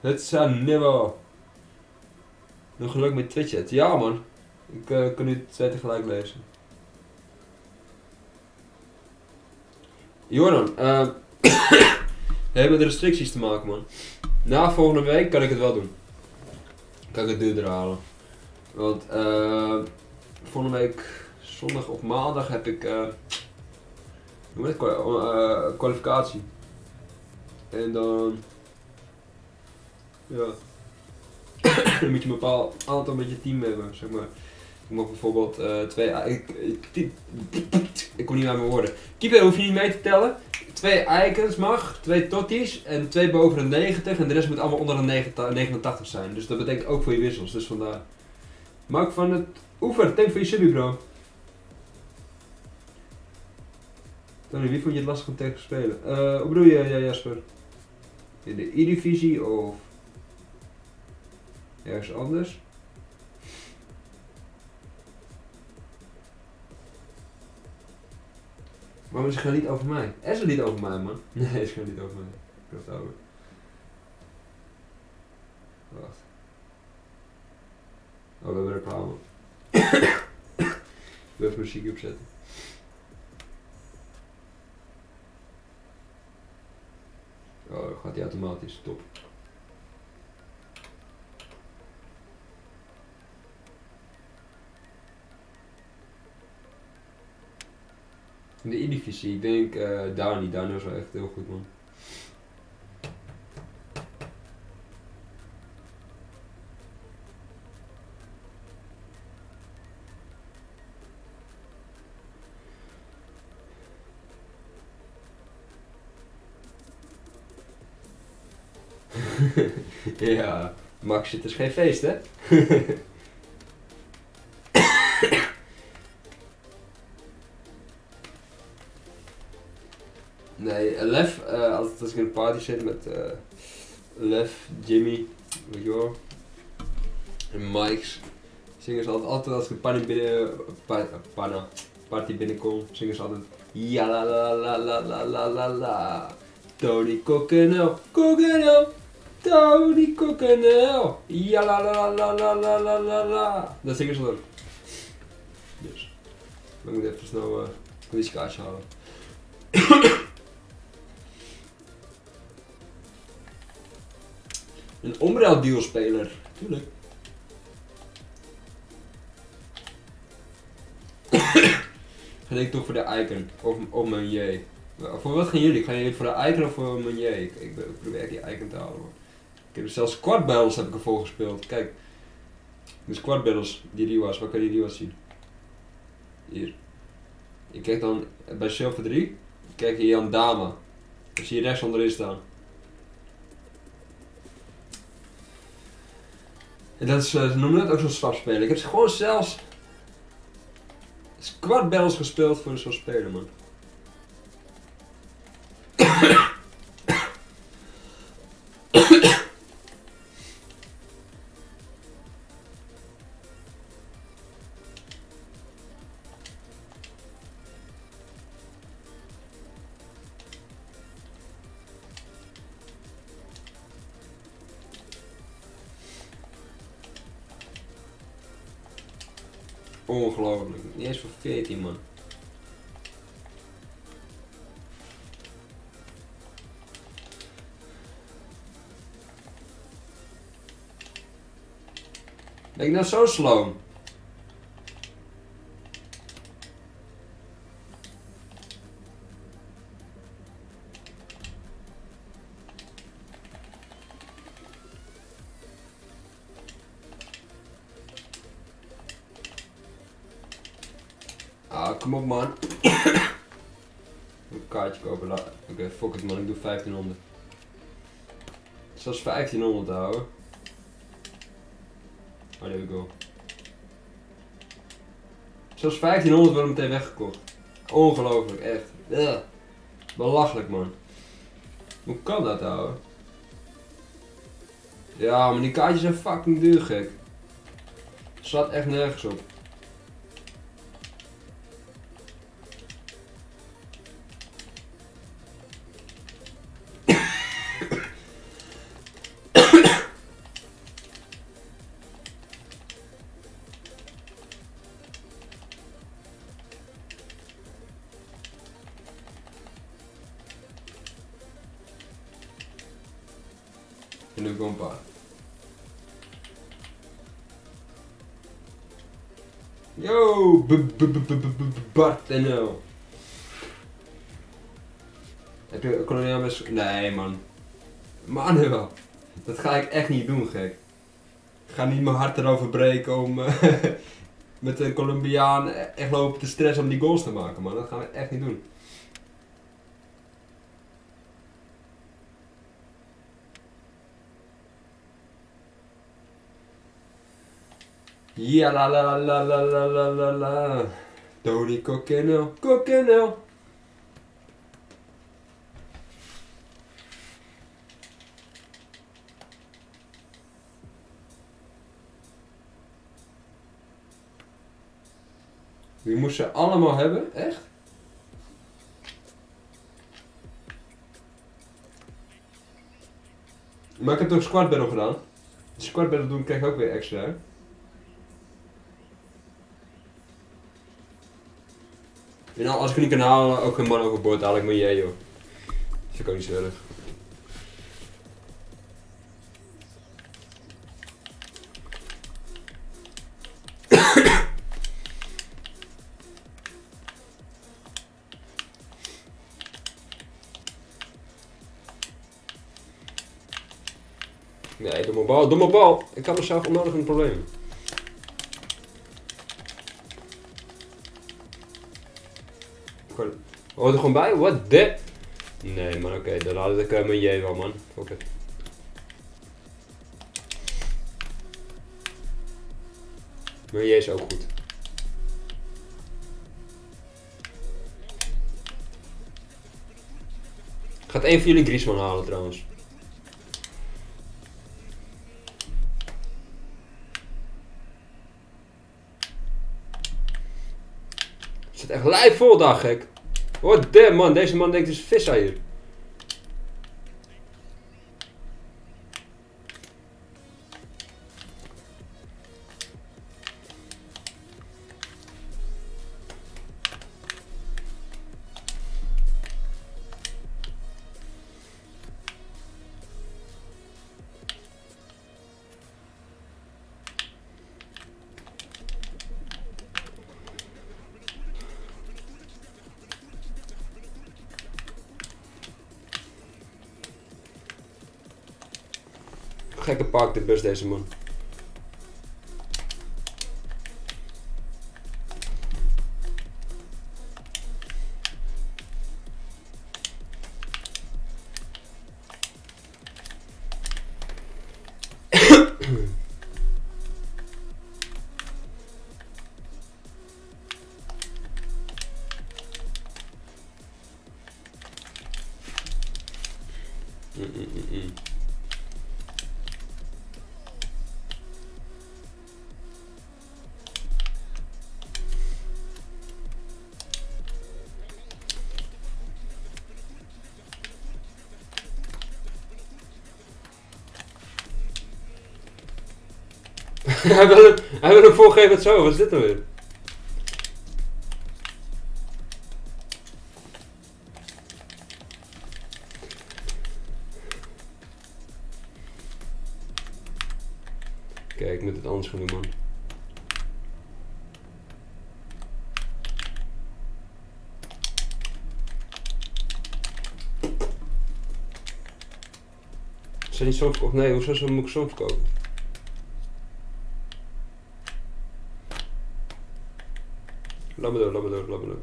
Het zijn niveau. Nog geluk met Twitch Ja man. Ik eh, kan nu twee tegelijk lezen. Jordan, eh <coughs> we hebben de restricties te maken man. Na volgende week kan ik het wel doen. Kan ik het duurder halen. Want eh volgende week zondag of maandag heb ik eh hoe het? Eh, kwalificatie. En dan ja. <coughs> dan moet je een bepaald aantal met je team hebben, zeg maar. Ik mag bijvoorbeeld eh, twee. Ik, ik, ik niet naar mijn woorden. Keeper hoef je niet mee te tellen. Twee icons mag, twee totties en twee boven de 90 en de rest moet allemaal onder de 89 89 zijn. Dus dat betekent ook voor je wissels, dus vandaar. Mark van het Oever, thank voor je subie bro. Tony, wie vond je het lastig om tegen te spelen? Eh, hoe bedoel je, ja, Jasper? In de E-divisie of ergens anders? Waarom is het niet over mij? Is het niet over mij, man. <laughs> Nee, het gaat niet over mij. Ik het over. Wacht. Oh, we hebben reclame. <coughs> Ik wil even muziek opzetten. Oh, gaat die automatisch. Top. In de E-divisie, ik denk eh Dani. Dani was wel echt heel goed, man. <laughs> ja, Max, het is geen feest, hè? <laughs> nee, eh, Lef, eh, als ik in een party zit met eh, Lef, Jimmy, wel, en Mike's, zingen ze altijd, altijd als ik een party binnen, pa, party binnenkom, zingen ze altijd ja la la la la la la la la Tony Coconel, Coconel, Tony Coconel, ja la la la la la la la la Dat zingen ze ook. Dus, ik moet even snel uh, een halen. Een duo speler, tuurlijk. <coughs> Ga ik toch voor de icon of, of mijn J. Voor wat gaan jullie? Gaan jullie voor de icon of voor mijn J? Ik, ik, ik probeer die icon te halen. Man. Ik heb zelfs squad battles heb ik ervoor gespeeld. Kijk, de squad battles, die Riwas, waar kan je die Riwas zien? Hier. Je kijkt dan bij Silver 3, kijk hier aan Dama. Dan zie je rechts onderin staan. Dat is, eh, ze noemen dat ook zo'n swap spelen. Ik heb ze gewoon zelfs squad battles gespeeld voor zo'n spelen, man. Ongelooflijk. Niet eens voor 14 man. Ben ik nou zo slow? Doe 1500. Zelfs 1500 houden. Oh, there we go. Zelfs 1500 wordt meteen weggekocht. Ongelooflijk, echt. Belachelijk man. Hoe kan dat ouwe? Ja, maar die kaartjes zijn fucking duur gek. Slaat echt nergens op. Bart NL. Heb je koloniaal best... Nee man. Manuel. <laughs> Dat ga ik echt niet doen gek. Ik ga niet mijn hart erover breken om eh, <laughs> met een Colombiaan echt lopen te stressen om die goals te maken man. Dat gaan we echt niet doen. Ja la la la la la la la la. Tony Coquenel, Coquenel. Die moest ze allemaal hebben, echt? Maar ik heb toch squat battle gedaan? De squat battle doen krijg ik ook weer extra. En als ik het niet kan halen, ook een man overboord, haal ik mijn J, joh. Dat ik ook niet zo erg. <coughs> Nee, domme bal, domme bal. Ik kan mezelf onnodig in Hoort er gewoon bij? What the? Nee man, oké, dan laat ik uh, mijn J wel man. It. Mijn J is ook goed. Gaat één van jullie Griezmann halen trouwens? Zit echt lijf vol daar, gek. What the man, deze man denkt dus vis hier. Park de bus deze man. Hij, wil hem, hij wil hem voorgeven het zo, wat is dit nou weer? Kijk, ik moet het anders gaan doen, man. Zijn niet zo verkocht? Nee, hoezo zo moet ik zo verkopen? Laat me door, door, laat.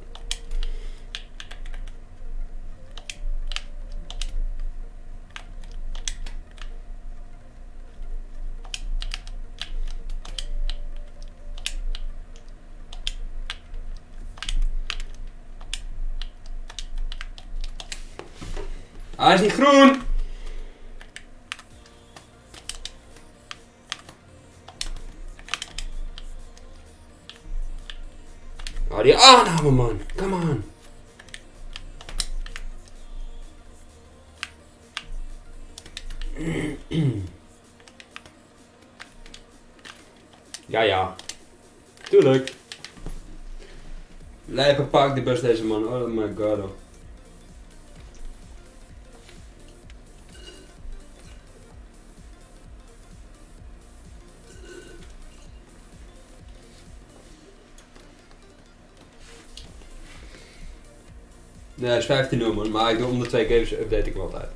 Hij niet groen! Die aanname, man. Come on. Ja, ja. Tuurlijk. Lijpe pak de bus deze man. Oh my god. Oh. Nee, is 15-0 man, maar ik doe om de twee games update ik hem altijd.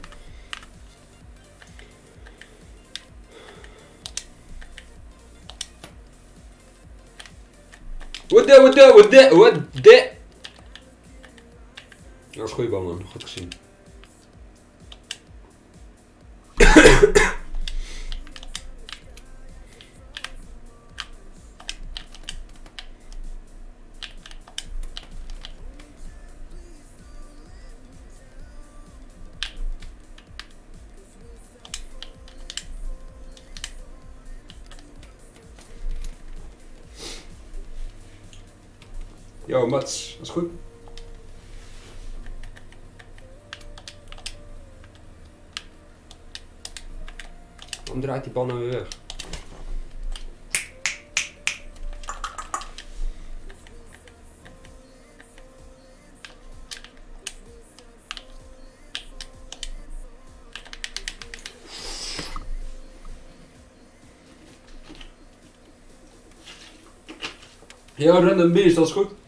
What the, what the, what the, what the? Dat is goede bal man, goed gezien. Yo, Mats, dat is goed. Waarom draait die bal nou weer weg? Yo, Random Beast, dat is goed.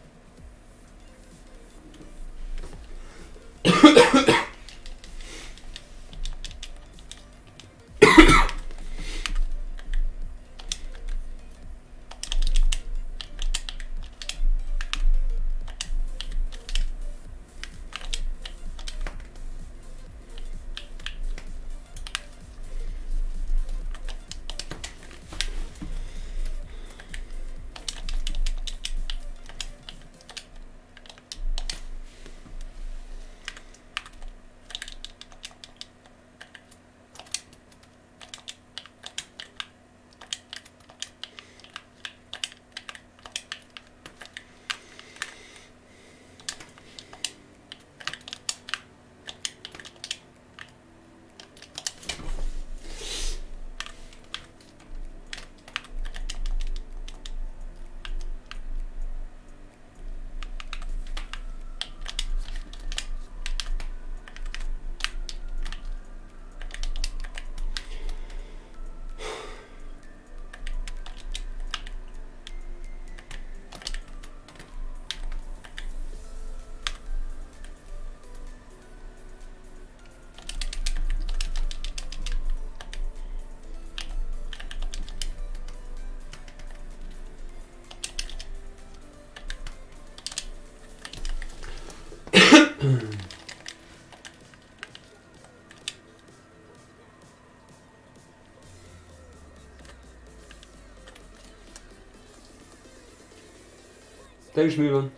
Thanks Milan.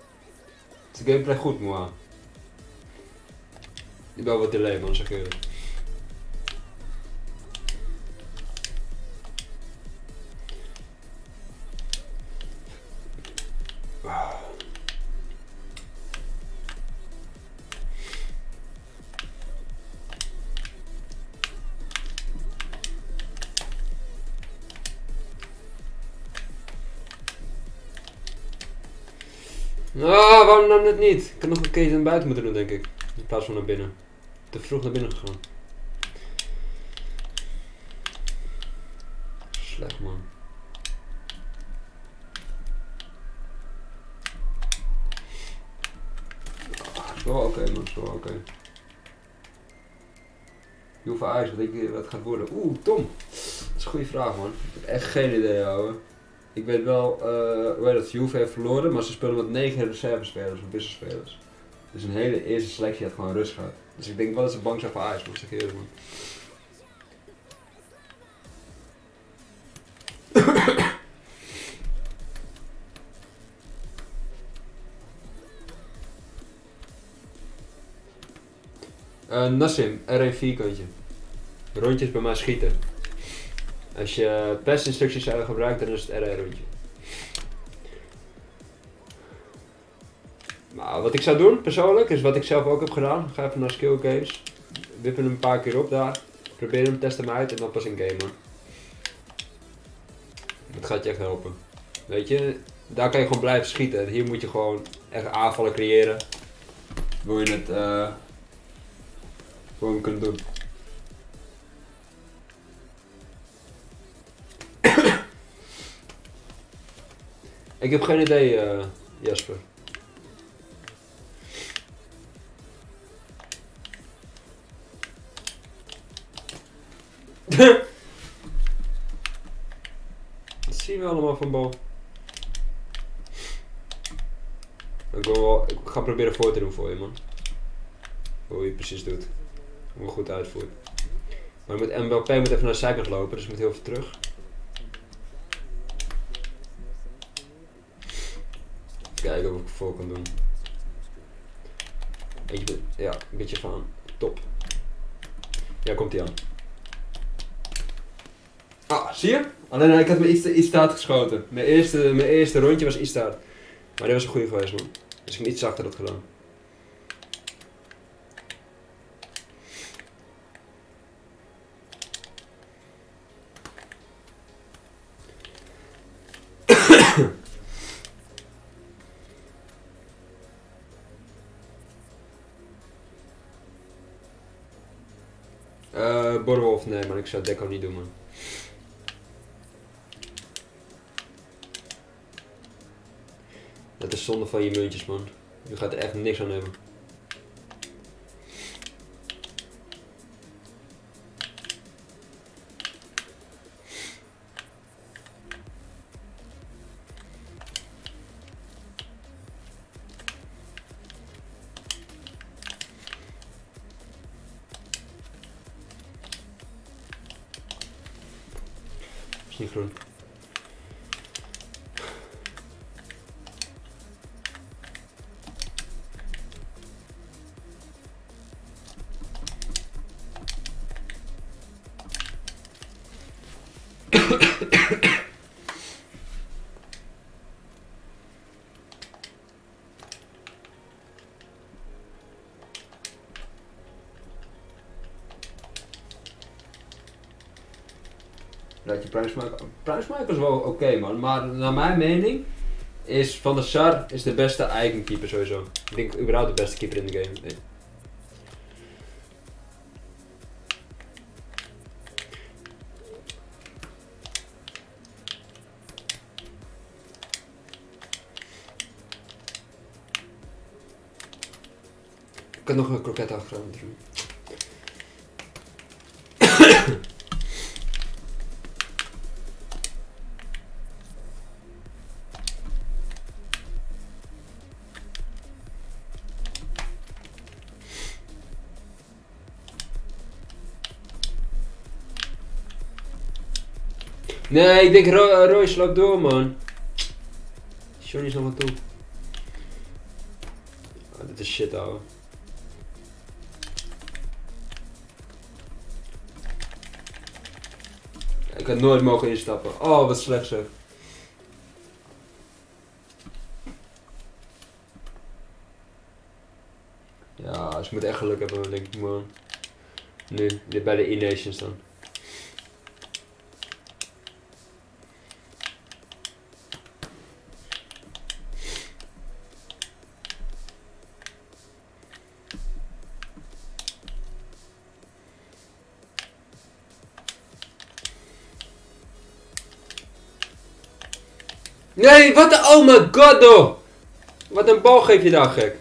Het is gameplay goed, maar. Ik ben wat delay man, zeg eerlijk. Ah, dan net niet? Ik had nog een keer naar buiten moeten doen, denk ik. In plaats van naar binnen. Te vroeg naar binnen gegaan. Slecht man. Ah, is wel oké man, is wel oké. Hoeveel ijs, wat denk je wat het gaat worden? Oeh, Tom. Dat is een goede vraag man. Ik heb echt geen idee houden. Ik weet wel, uh, dat, Juve heeft verloren, maar ze spelen met negen reservespelers of wisselspelers. Dus een hele eerste selectie had gewoon rust gehad. Dus ik denk wel dat ze bang zijn voor ijs, moet ik eerlijk man. Uh, <coughs> Nassim, R1 vierkantje. Rondjes bij mij schieten. Als je pestinstructies gebruikt, dan is het RR rondje. Maar wat ik zou doen, persoonlijk, is wat ik zelf ook heb gedaan. Ga even naar skill games. Wip hem een paar keer op daar. Probeer hem, test hem uit en dan pas in gamen. Dat gaat je echt helpen. Weet je, daar kan je gewoon blijven schieten. Hier moet je gewoon echt aanvallen creëren. Wil je het uh, gewoon kunnen doen. Ik heb geen idee, uh, Jasper. <laughs> Dat zien we allemaal van bal. Ik, wel, ik ga proberen voor te doen voor je, man. Hoe je precies doet. Hoe je goed uitvoert. Maar met MBP moet even naar de zijkant lopen, dus moet heel veel terug. Vol kan doen. Eentje, ja, een beetje van. Top. Ja, komt ie aan. Ah, zie je? Alleen eh, ik had me iets, iets hard geschoten. Mijn eerste, mijn eerste rondje was iets hard. Maar dit was een goede geweest, man. Dus ik heb iets zachter dat gedaan. Eh, Borwolf, nee man, ik zou Deco niet doen man. Dat is zonde van je muntjes man. Je gaat er echt niks aan hebben. Primesmaker... Primesmaker is wel oké man, maar naar mijn mening is Van der Sar is de beste eigen keeper sowieso. Ik denk überhaupt de beste keeper in de game. Ik had nog een kroket achteraan doen. Nee, ik denk Ro Roy slaat door man. Johnny is nog wat toe. Ah, dit is shit ouwe. Ik had nooit mogen instappen. Oh, wat slecht zeg. Ja, ik moet echt geluk hebben, denk ik man. Nu, bij de E-Nations dan. Oh my god, oh! Wat een bal geef je daar, gek.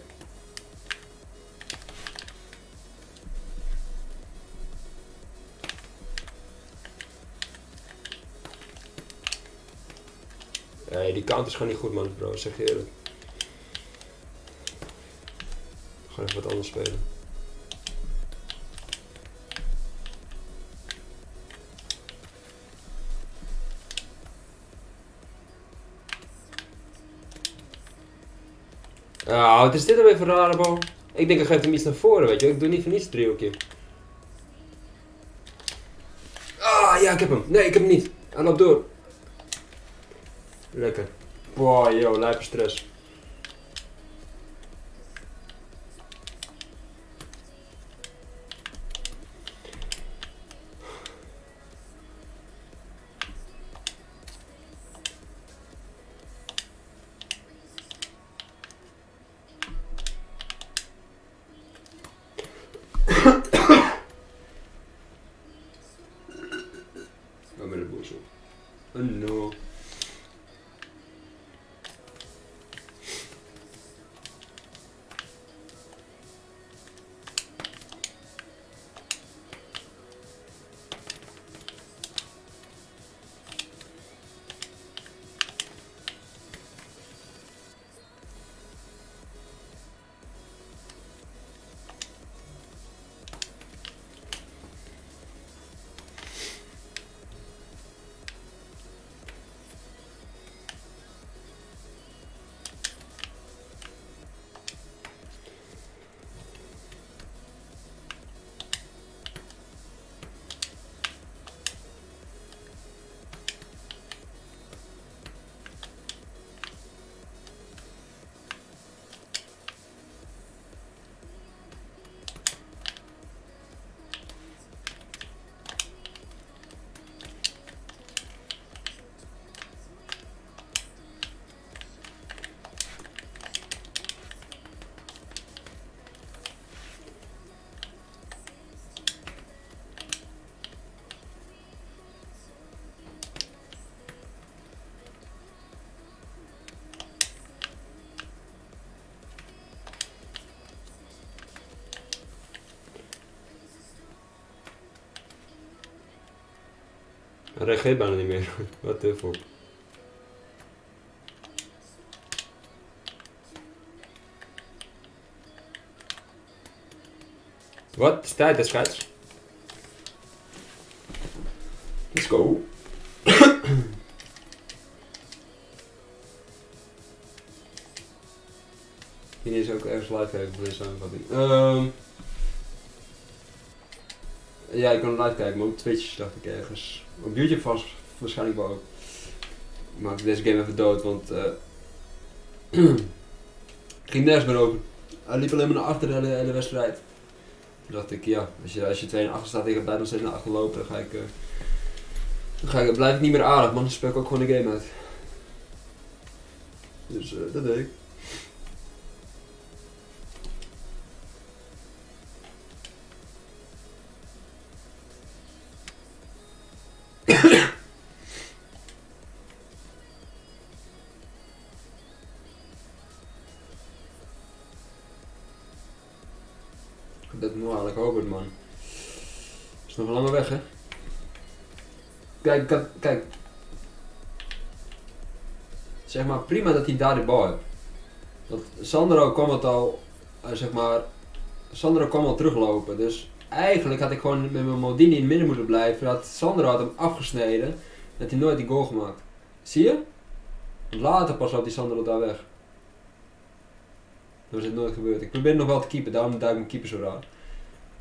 Nee, die kant is gewoon niet goed, man, bro. Zeg je eerlijk. Gewoon even wat anders spelen. Ja, wat is dit dan weer voor rare bal? Ik denk ik geef hem iets naar voren, weet je. Ik doe niet voor niets driehoekje. Ah, ja, ik heb hem. Nee, ik heb hem niet. Hij loopt door. Lekker. Wow, yo, lijpe stress. Reageert bijna niet meer. Wat de fuck. Wat? Is tijd, scheids. Let's go. Hier is ook ergens live kijken voor deze samenvatting. Ehm ja, ik kan live kijken, maar op Twitch dacht ik ergens. Op YouTube vast waarschijnlijk wel ook. Ik maak deze game even dood, want eh <clears throat> ging nergens meer over. Hij liep alleen maar naar achter de hele, hele wedstrijd. Toen dacht ik, ja, als je, als je 2 naar achter staat ik blijf nog steeds naar achter lopen, dan ga ik, eh, dan ga ik, blijf ik niet meer aardig, man. Dan speel ik ook gewoon de game uit. Dus eh, dat deed ik. Dat eigenlijk Hobart, man. is nog een lange weg, hè? Kijk, kijk, kijk. Zeg maar, prima dat hij daar de bal heeft. Want Sandro kwam het al, eh, zeg maar, Sandro kwam al teruglopen. Dus eigenlijk had ik gewoon met mijn Modini in het midden moeten blijven. Dat Sandro had hem afgesneden. En had hij nooit die goal gemaakt. Zie je? Later pas loopt die Sandro daar weg. Dat is het nooit gebeurd. Ik probeer nog wel te keepen, daarom duik mijn keeper zo raar.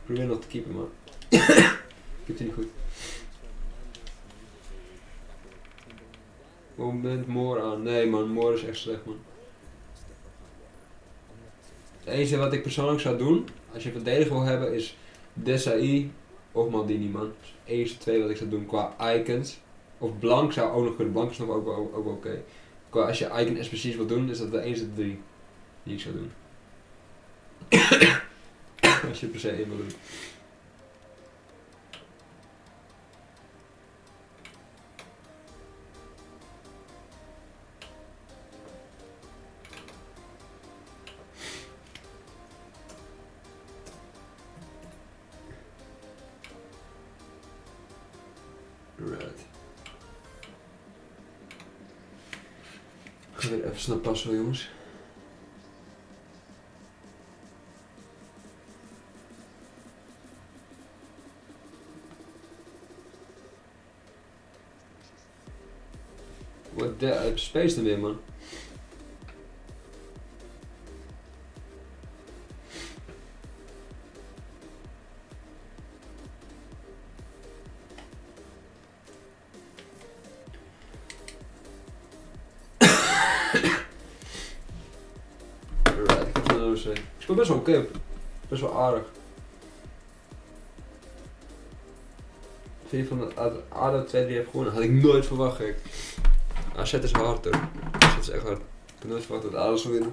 Probeer nog te keepen, maar. <coughs> het niet goed. Moment Moor aan. Nee man, Moor is echt slecht man. Het enige wat ik persoonlijk zou doen, als je verdediger wil hebben, is Desai of Maldini man. Dat het twee wat ik zou doen qua icons. Of Blank zou ook nog kunnen. Blank is nog ook, ook, ook oké. Qua als je icon SPC's wil doen, is dat de enige drie die ik zou doen. <coughs> <laughs> als je per se één wil doen. Ik ga weer even snel passen jongens. De uh, space dan weer man. Ik heb OC. Ik speel best wel oké. Best wel aardig. Vind je van dat ADO 2-3 heeft gewonnen? Had ik nooit verwacht. að setja sig á orður setja sig eitthvað benuðsfátt að aðalsum við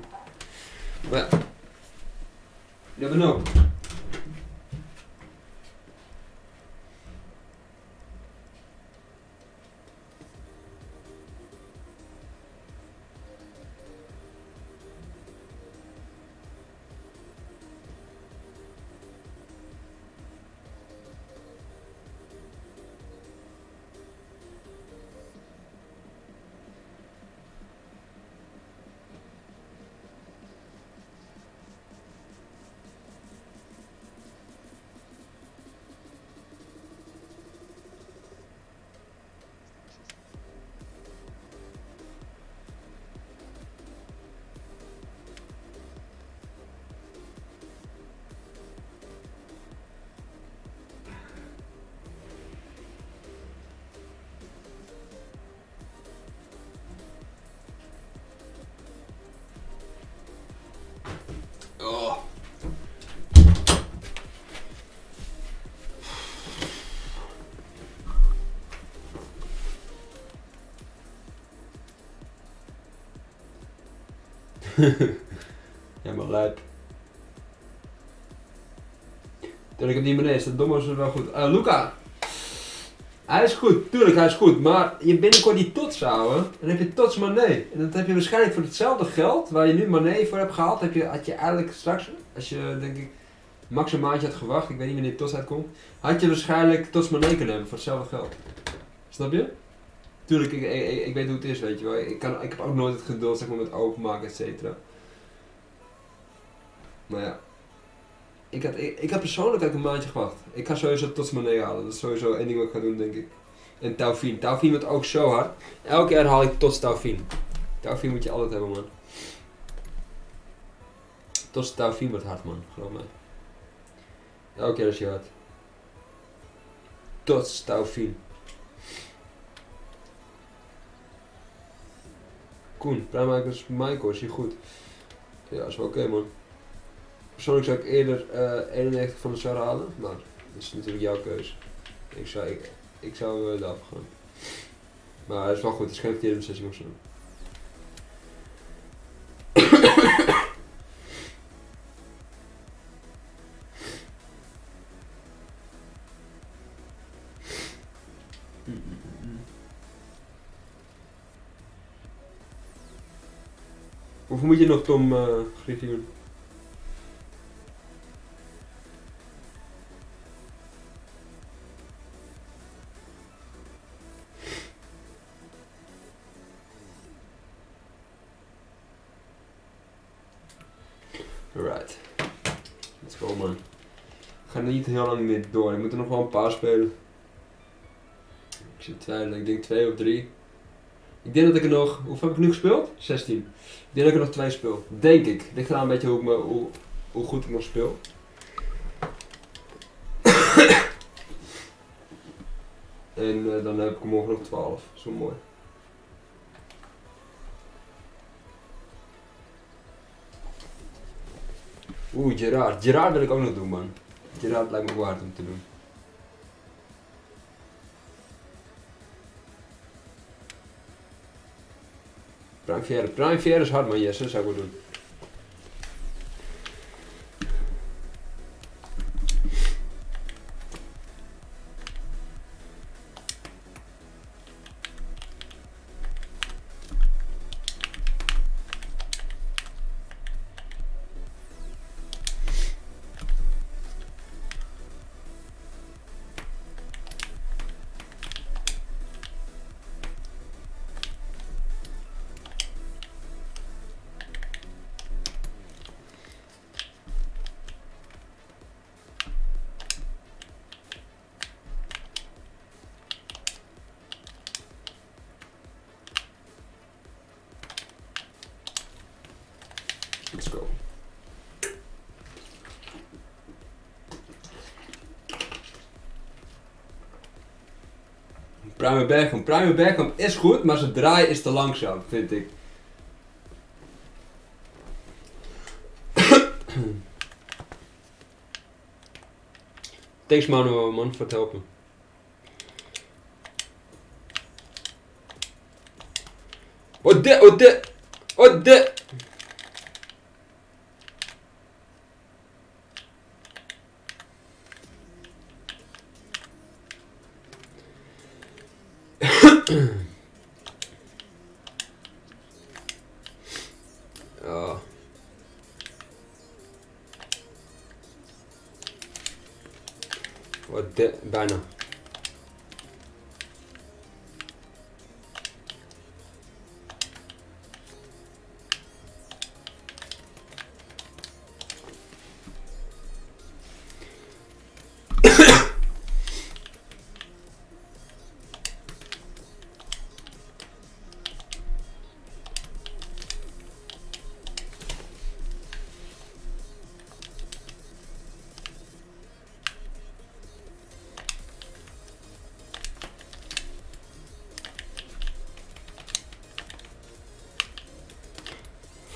Já, við náum <laughs> ja, maar lijp. Tuurlijk, ik heb die meneer, de domme is wel goed. Uh, Luca! Hij is goed, tuurlijk, hij is goed. Maar je binnenkort die tots houden, dan heb je tots Mané. En dat heb je waarschijnlijk voor hetzelfde geld waar je nu Mané voor hebt gehaald, heb je, had je eigenlijk straks, als je denk ik max een maandje had gewacht, ik weet niet wanneer tots uitkomt, had je waarschijnlijk tots Mané kunnen hebben voor hetzelfde geld. Snap je? Tuurlijk, ik, ik, weet hoe het is, weet je wel. Ik, kan, ik heb ook nooit het geduld zeg maar, met openmaken, et cetera. Maar ja. Ik had, ik, persoonlijk uit een maandje gewacht. Ik ga sowieso tot mijn nee halen. Dat is sowieso één ding wat ik ga doen, denk ik. En Taufin. Taufin wordt ook zo hard. Elke jaar haal ik tot Taufin. Taufin moet je altijd hebben, man. Tot Taufin wordt hard, man. Geloof mij. Elke keer is je hard. Tot Taufin. Koen, prijmakers Michael, is hier goed? Ja, is wel oké, man. Persoonlijk zou ik eerder eh 91 van de Sar halen, maar dat is natuurlijk jouw keuze. Ik zou, ik, ik zou uh, gaan. Maar het is wel goed, het is geen beslissing of zo. Hoeveel moet je nog, Tom uh, Griffioen? Alright. Let's go man. Ik ga niet heel lang meer door. Ik moet er nog wel een paar spelen. Ik zit twijfelen. Ik denk twee of drie. Ik denk dat ik er nog... Hoeveel heb ik nu gespeeld? 16. Ik denk dat ik er nog twee speel. Denk ik. Ligt eraan een beetje hoe, ik me, hoe, hoe goed ik nog speel. <coughs> en eh, dan heb ik morgen nog 12. Zo mooi. Oeh, Gerard. Gerard wil ik ook nog doen, man. Gerard lijkt me waard om te doen. Pranfier, pranfier sarma, Jesus, egun Pruimen Bergkamp. Pruimen Bergkamp is goed, maar zijn draai is te langzaam, vind ik. <coughs> Thanks Manuel, man, voor het helpen. Wat de, wat de.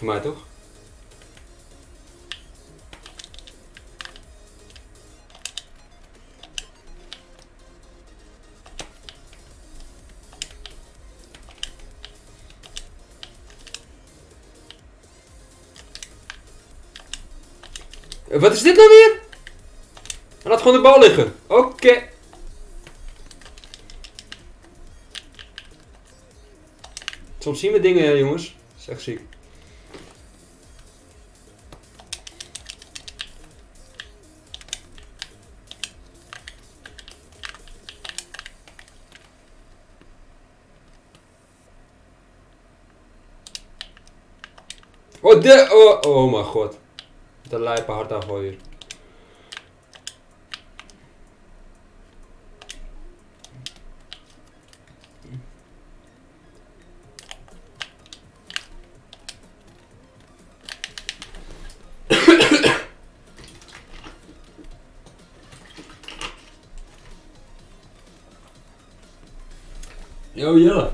Voor toch? Eh, Wat is dit nou weer? Laat gewoon de bal liggen. Oké. Soms zien we dingen, jongens. Dat is echt ziek. De, oh, oh mijn god. De lijpe hard aangooien. Yo Jelle.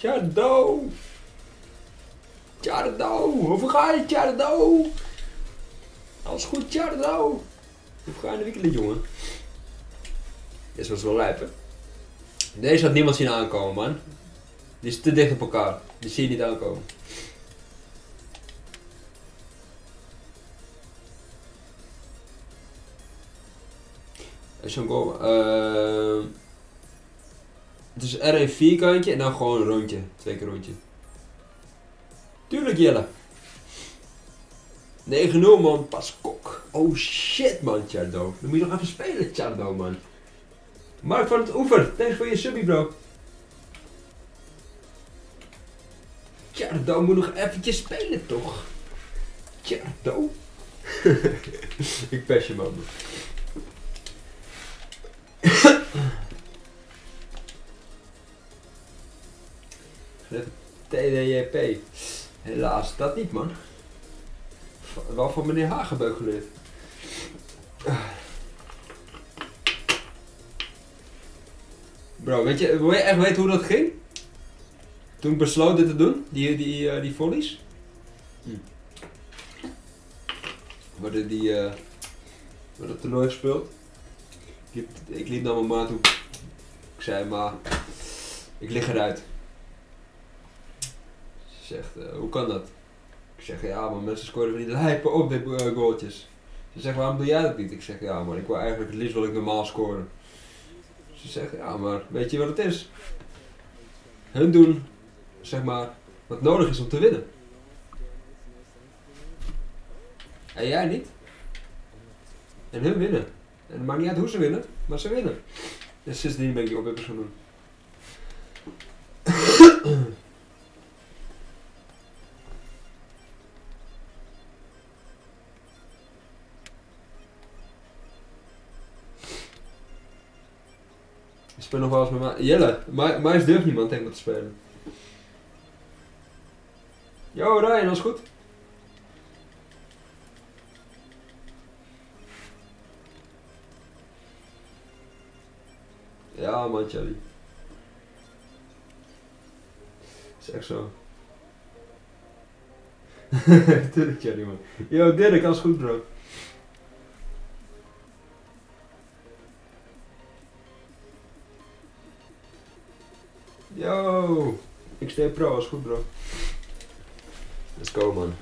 Tjardo! Tjardo! Hoe ga je Tjardo? Alles goed Tjardo! Hoe ga je in de weekend jongen? Dit was wel lijp hè? Deze had niemand zien aankomen man. Die is te dicht op elkaar. Die zie je niet aankomen. Goal. Uh, het is R een vierkantje en dan gewoon een rondje. Twee keer rondje. Tuurlijk Jelle. 9-0 man, pas kok. Oh shit man, Chardo. Dan moet je nog even spelen, Chardo man. Mark van het Oever, thanks voor je subie bro. Chardo moet nog eventjes spelen toch? Chardo. <laughs> Ik pest je man. TDJP. Helaas, dat niet man. Wel voor meneer Hagenbeuk geleerd. Bro, weet je, wil je echt weten hoe dat ging? Toen ik besloot dit te doen, die, die, uh, die volleys. Hm. Worden die, uh, het toernooi gespeeld. Ik, ik liep naar mijn ma toe. Ik zei, maar ik lig eruit. Ze zegt, uh, hoe kan dat? Ik zeg, ja, maar mensen scoren van die lijpen op dit uh, goaltjes. Ze zegt, waarom doe jij dat niet? Ik zeg, ja, maar ik wil eigenlijk het liefst wil ik normaal scoren. Ze zegt, ja, maar weet je wat het is? Hun doen, zeg maar, wat nodig is om te winnen. En jij niet. En hun winnen. En het maakt niet uit hoe ze winnen, maar ze winnen. En sindsdien ben ik die opwippers gaan doen. Nog wel eens met mij. Jelle, mij durft niemand tegen me te spelen. Yo Ryan, alles goed? Ja man, Charlie. Is echt zo. <laughs> Tuurlijk Charlie man. Yo Dirk, alles goed bro. Yo! XT Pro, is goed bro. Let's go man.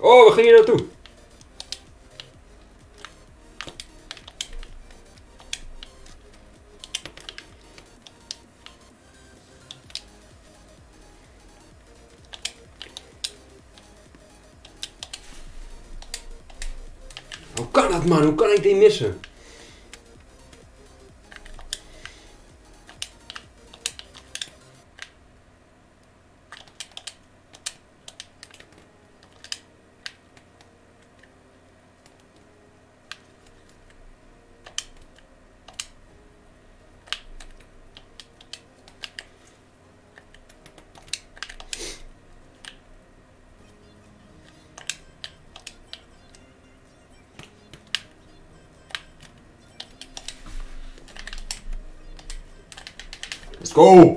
oh, we gingen hier naartoe? Kan dat man? Hoe kan ik die missen? Go!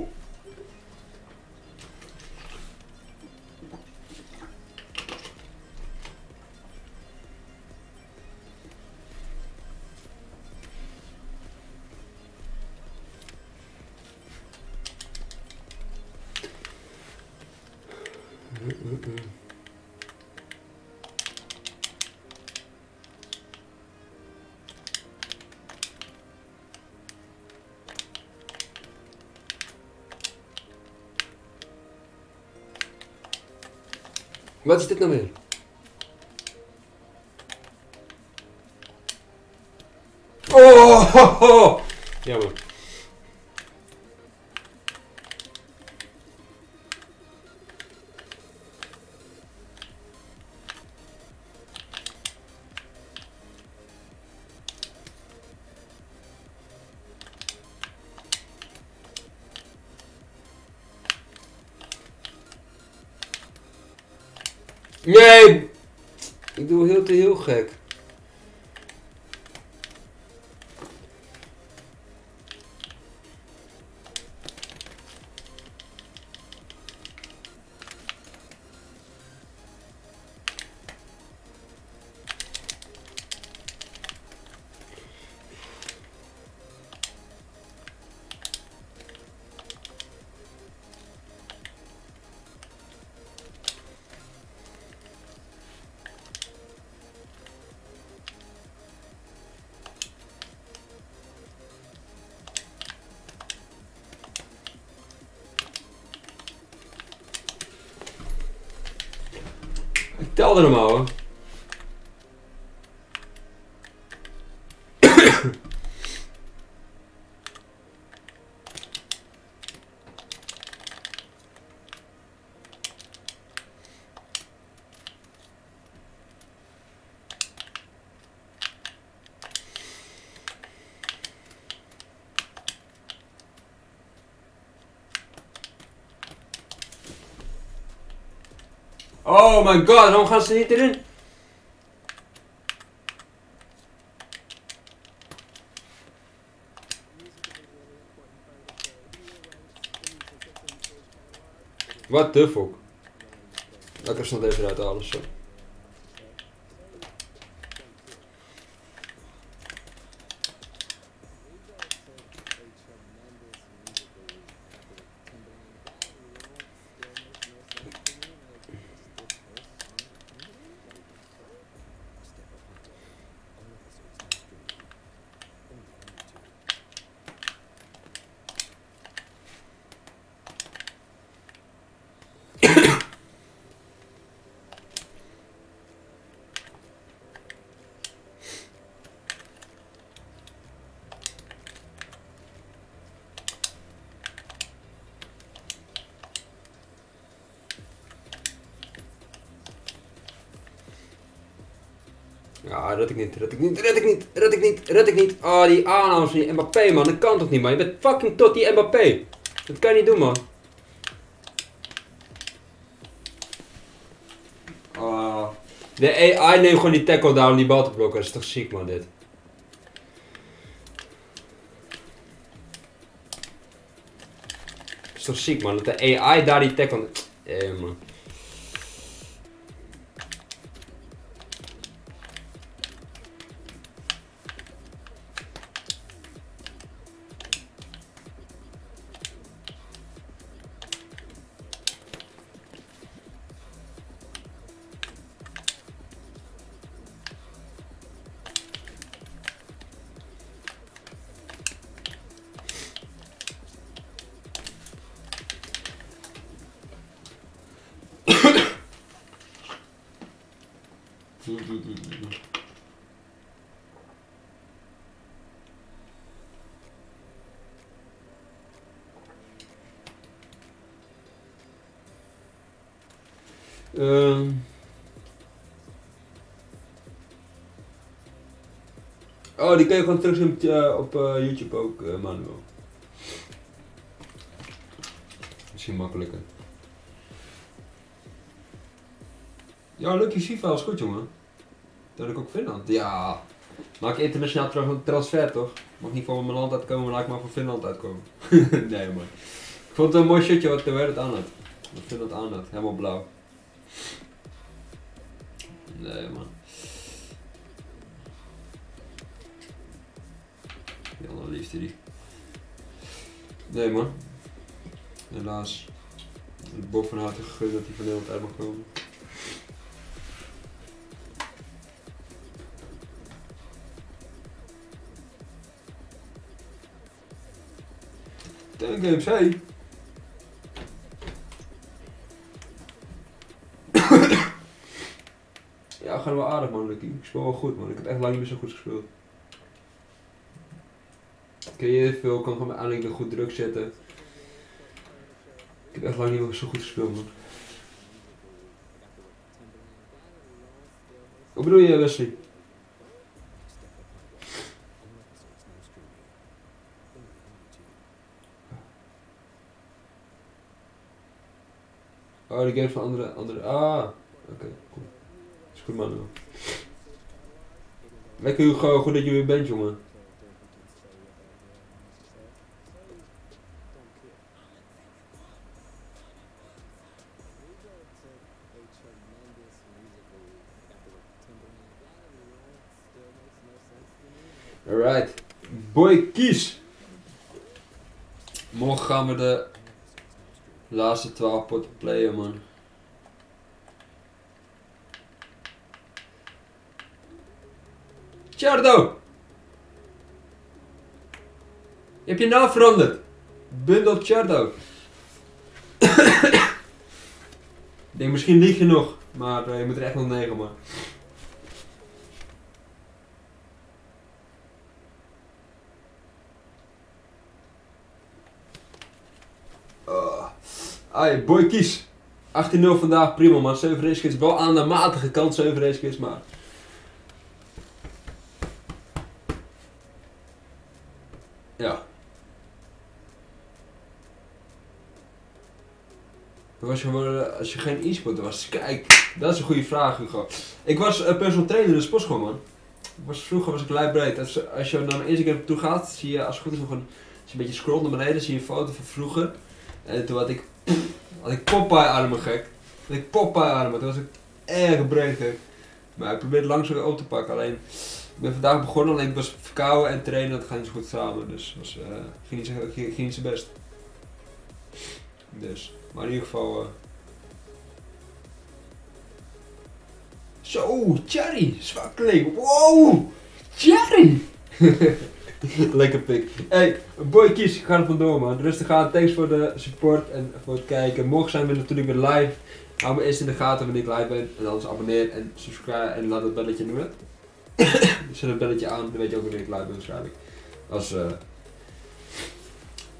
Wat is dit nou weer? Oh, ho, ho. Jammer. Gek. Ik telde hem al. hoor. Oh my god, waarom gaan ze niet erin? What the fuck? Lekker snel even uit alles zo. Ja, red ik niet, red ik niet, red ik niet, red ik niet, red ik niet. Oh, die aannames van die Mbappé, man. Dat kan toch niet, man. Je bent fucking tot die Mbappé. Dat kan je niet doen, man. Ah. De AI neemt gewoon die tackle down die bal te blokken. Dat is toch ziek, man, dit. Dat is toch ziek, man. Dat de AI daar die tackle... Eh, man. Oh, die kun je gewoon terugzien op, eh, eh, YouTube ook, eh, Manuel. Misschien makkelijker. Ja, Lucky FIFA is goed, jongen. Dat ik ook Finland. Ja, maak internationaal tra- transfer toch? Mag niet van mijn land uitkomen, laat ik maar van Finland uitkomen. <laughs> nee, man. Ik vond het een mooi shirtje wat de wereld aan had. Wat Finland aan had, helemaal blauw. Gegund dat hij van Nederland uit mag komen. Ten games, hey. gaat wel aardig man. Ik, ik speel wel goed man. Ik heb echt lang niet meer zo goed gespeeld. Ken je veel, kan gewoon mijn aanleiding goed druk zetten. Ik heb echt lang niet meer zo goed gespeeld man. Wat bedoel je Wesley? Oh, de game van andere, andere, ah, oké, cool. Is goed man. Lekker Hugo, goed dat je weer bent jongen. Kies! Morgen gaan we de laatste 12 potten playen, man. Chardo! Je hebt je naam veranderd. Bundel Chardo. <coughs> Ik denk misschien lieg je nog, maar eh, je moet er echt nog negen, man. Uh, ai, boy kies. 18-0 vandaag, prima man. 7 racekits, wel aan de matige kant 7 racekits, maar... Ja. Was je gewoon, als je geen e-sporter was, kijk, dat is een goede vraag Hugo. Ik was uh, personal trainer in de sportschool man. Was, vroeger was ik lijbreed. Als, als je naar mijn Instagram toe gaat, zie je als het goed is een, als je een beetje scrolt naar beneden, zie je een foto van vroeger. En toen had ik, had ik Popeye armen gek. Had ik Popeye armen, toen was ik erg breed gek. Maar ik probeer het langzaam weer op te pakken. Alleen, ik ben vandaag begonnen, alleen ik was verkouden en trainen, dat gaat niet zo goed samen. Dus was, uh, ging, niet zo, ging, niet best. Dus, maar in ieder geval... Uh... Zo, Cherry, zwakkeling, wow, Cherry! <laughs> <laughs> Lekker pik. Hey, boy kies, ik ga er vandoor man. Rustig aan, thanks voor de support en voor het kijken. Morgen zijn we natuurlijk weer live. Hou me eerst in de gaten wanneer ik live ben. En anders abonneer en subscribe en laat het belletje doen. <coughs> Zet het belletje aan, dan weet je ook wanneer ik live ben waarschijnlijk. Als, uh,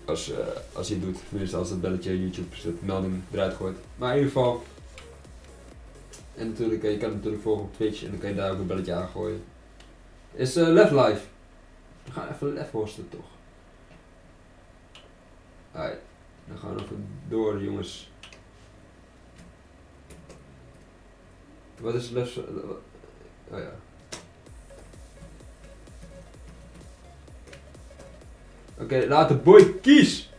als, uh, als je het doet. Tenminste als het belletje YouTube zet, melding eruit gooit. Maar in ieder geval. En natuurlijk, je kan het natuurlijk volgen op Twitch en dan kan je daar ook een belletje aangooien. Is uh, Left Live. We gaan even left hosten toch. Alright, dan gaan we even door jongens. Wat is left... Oh ja. Oké, laat de boy kies!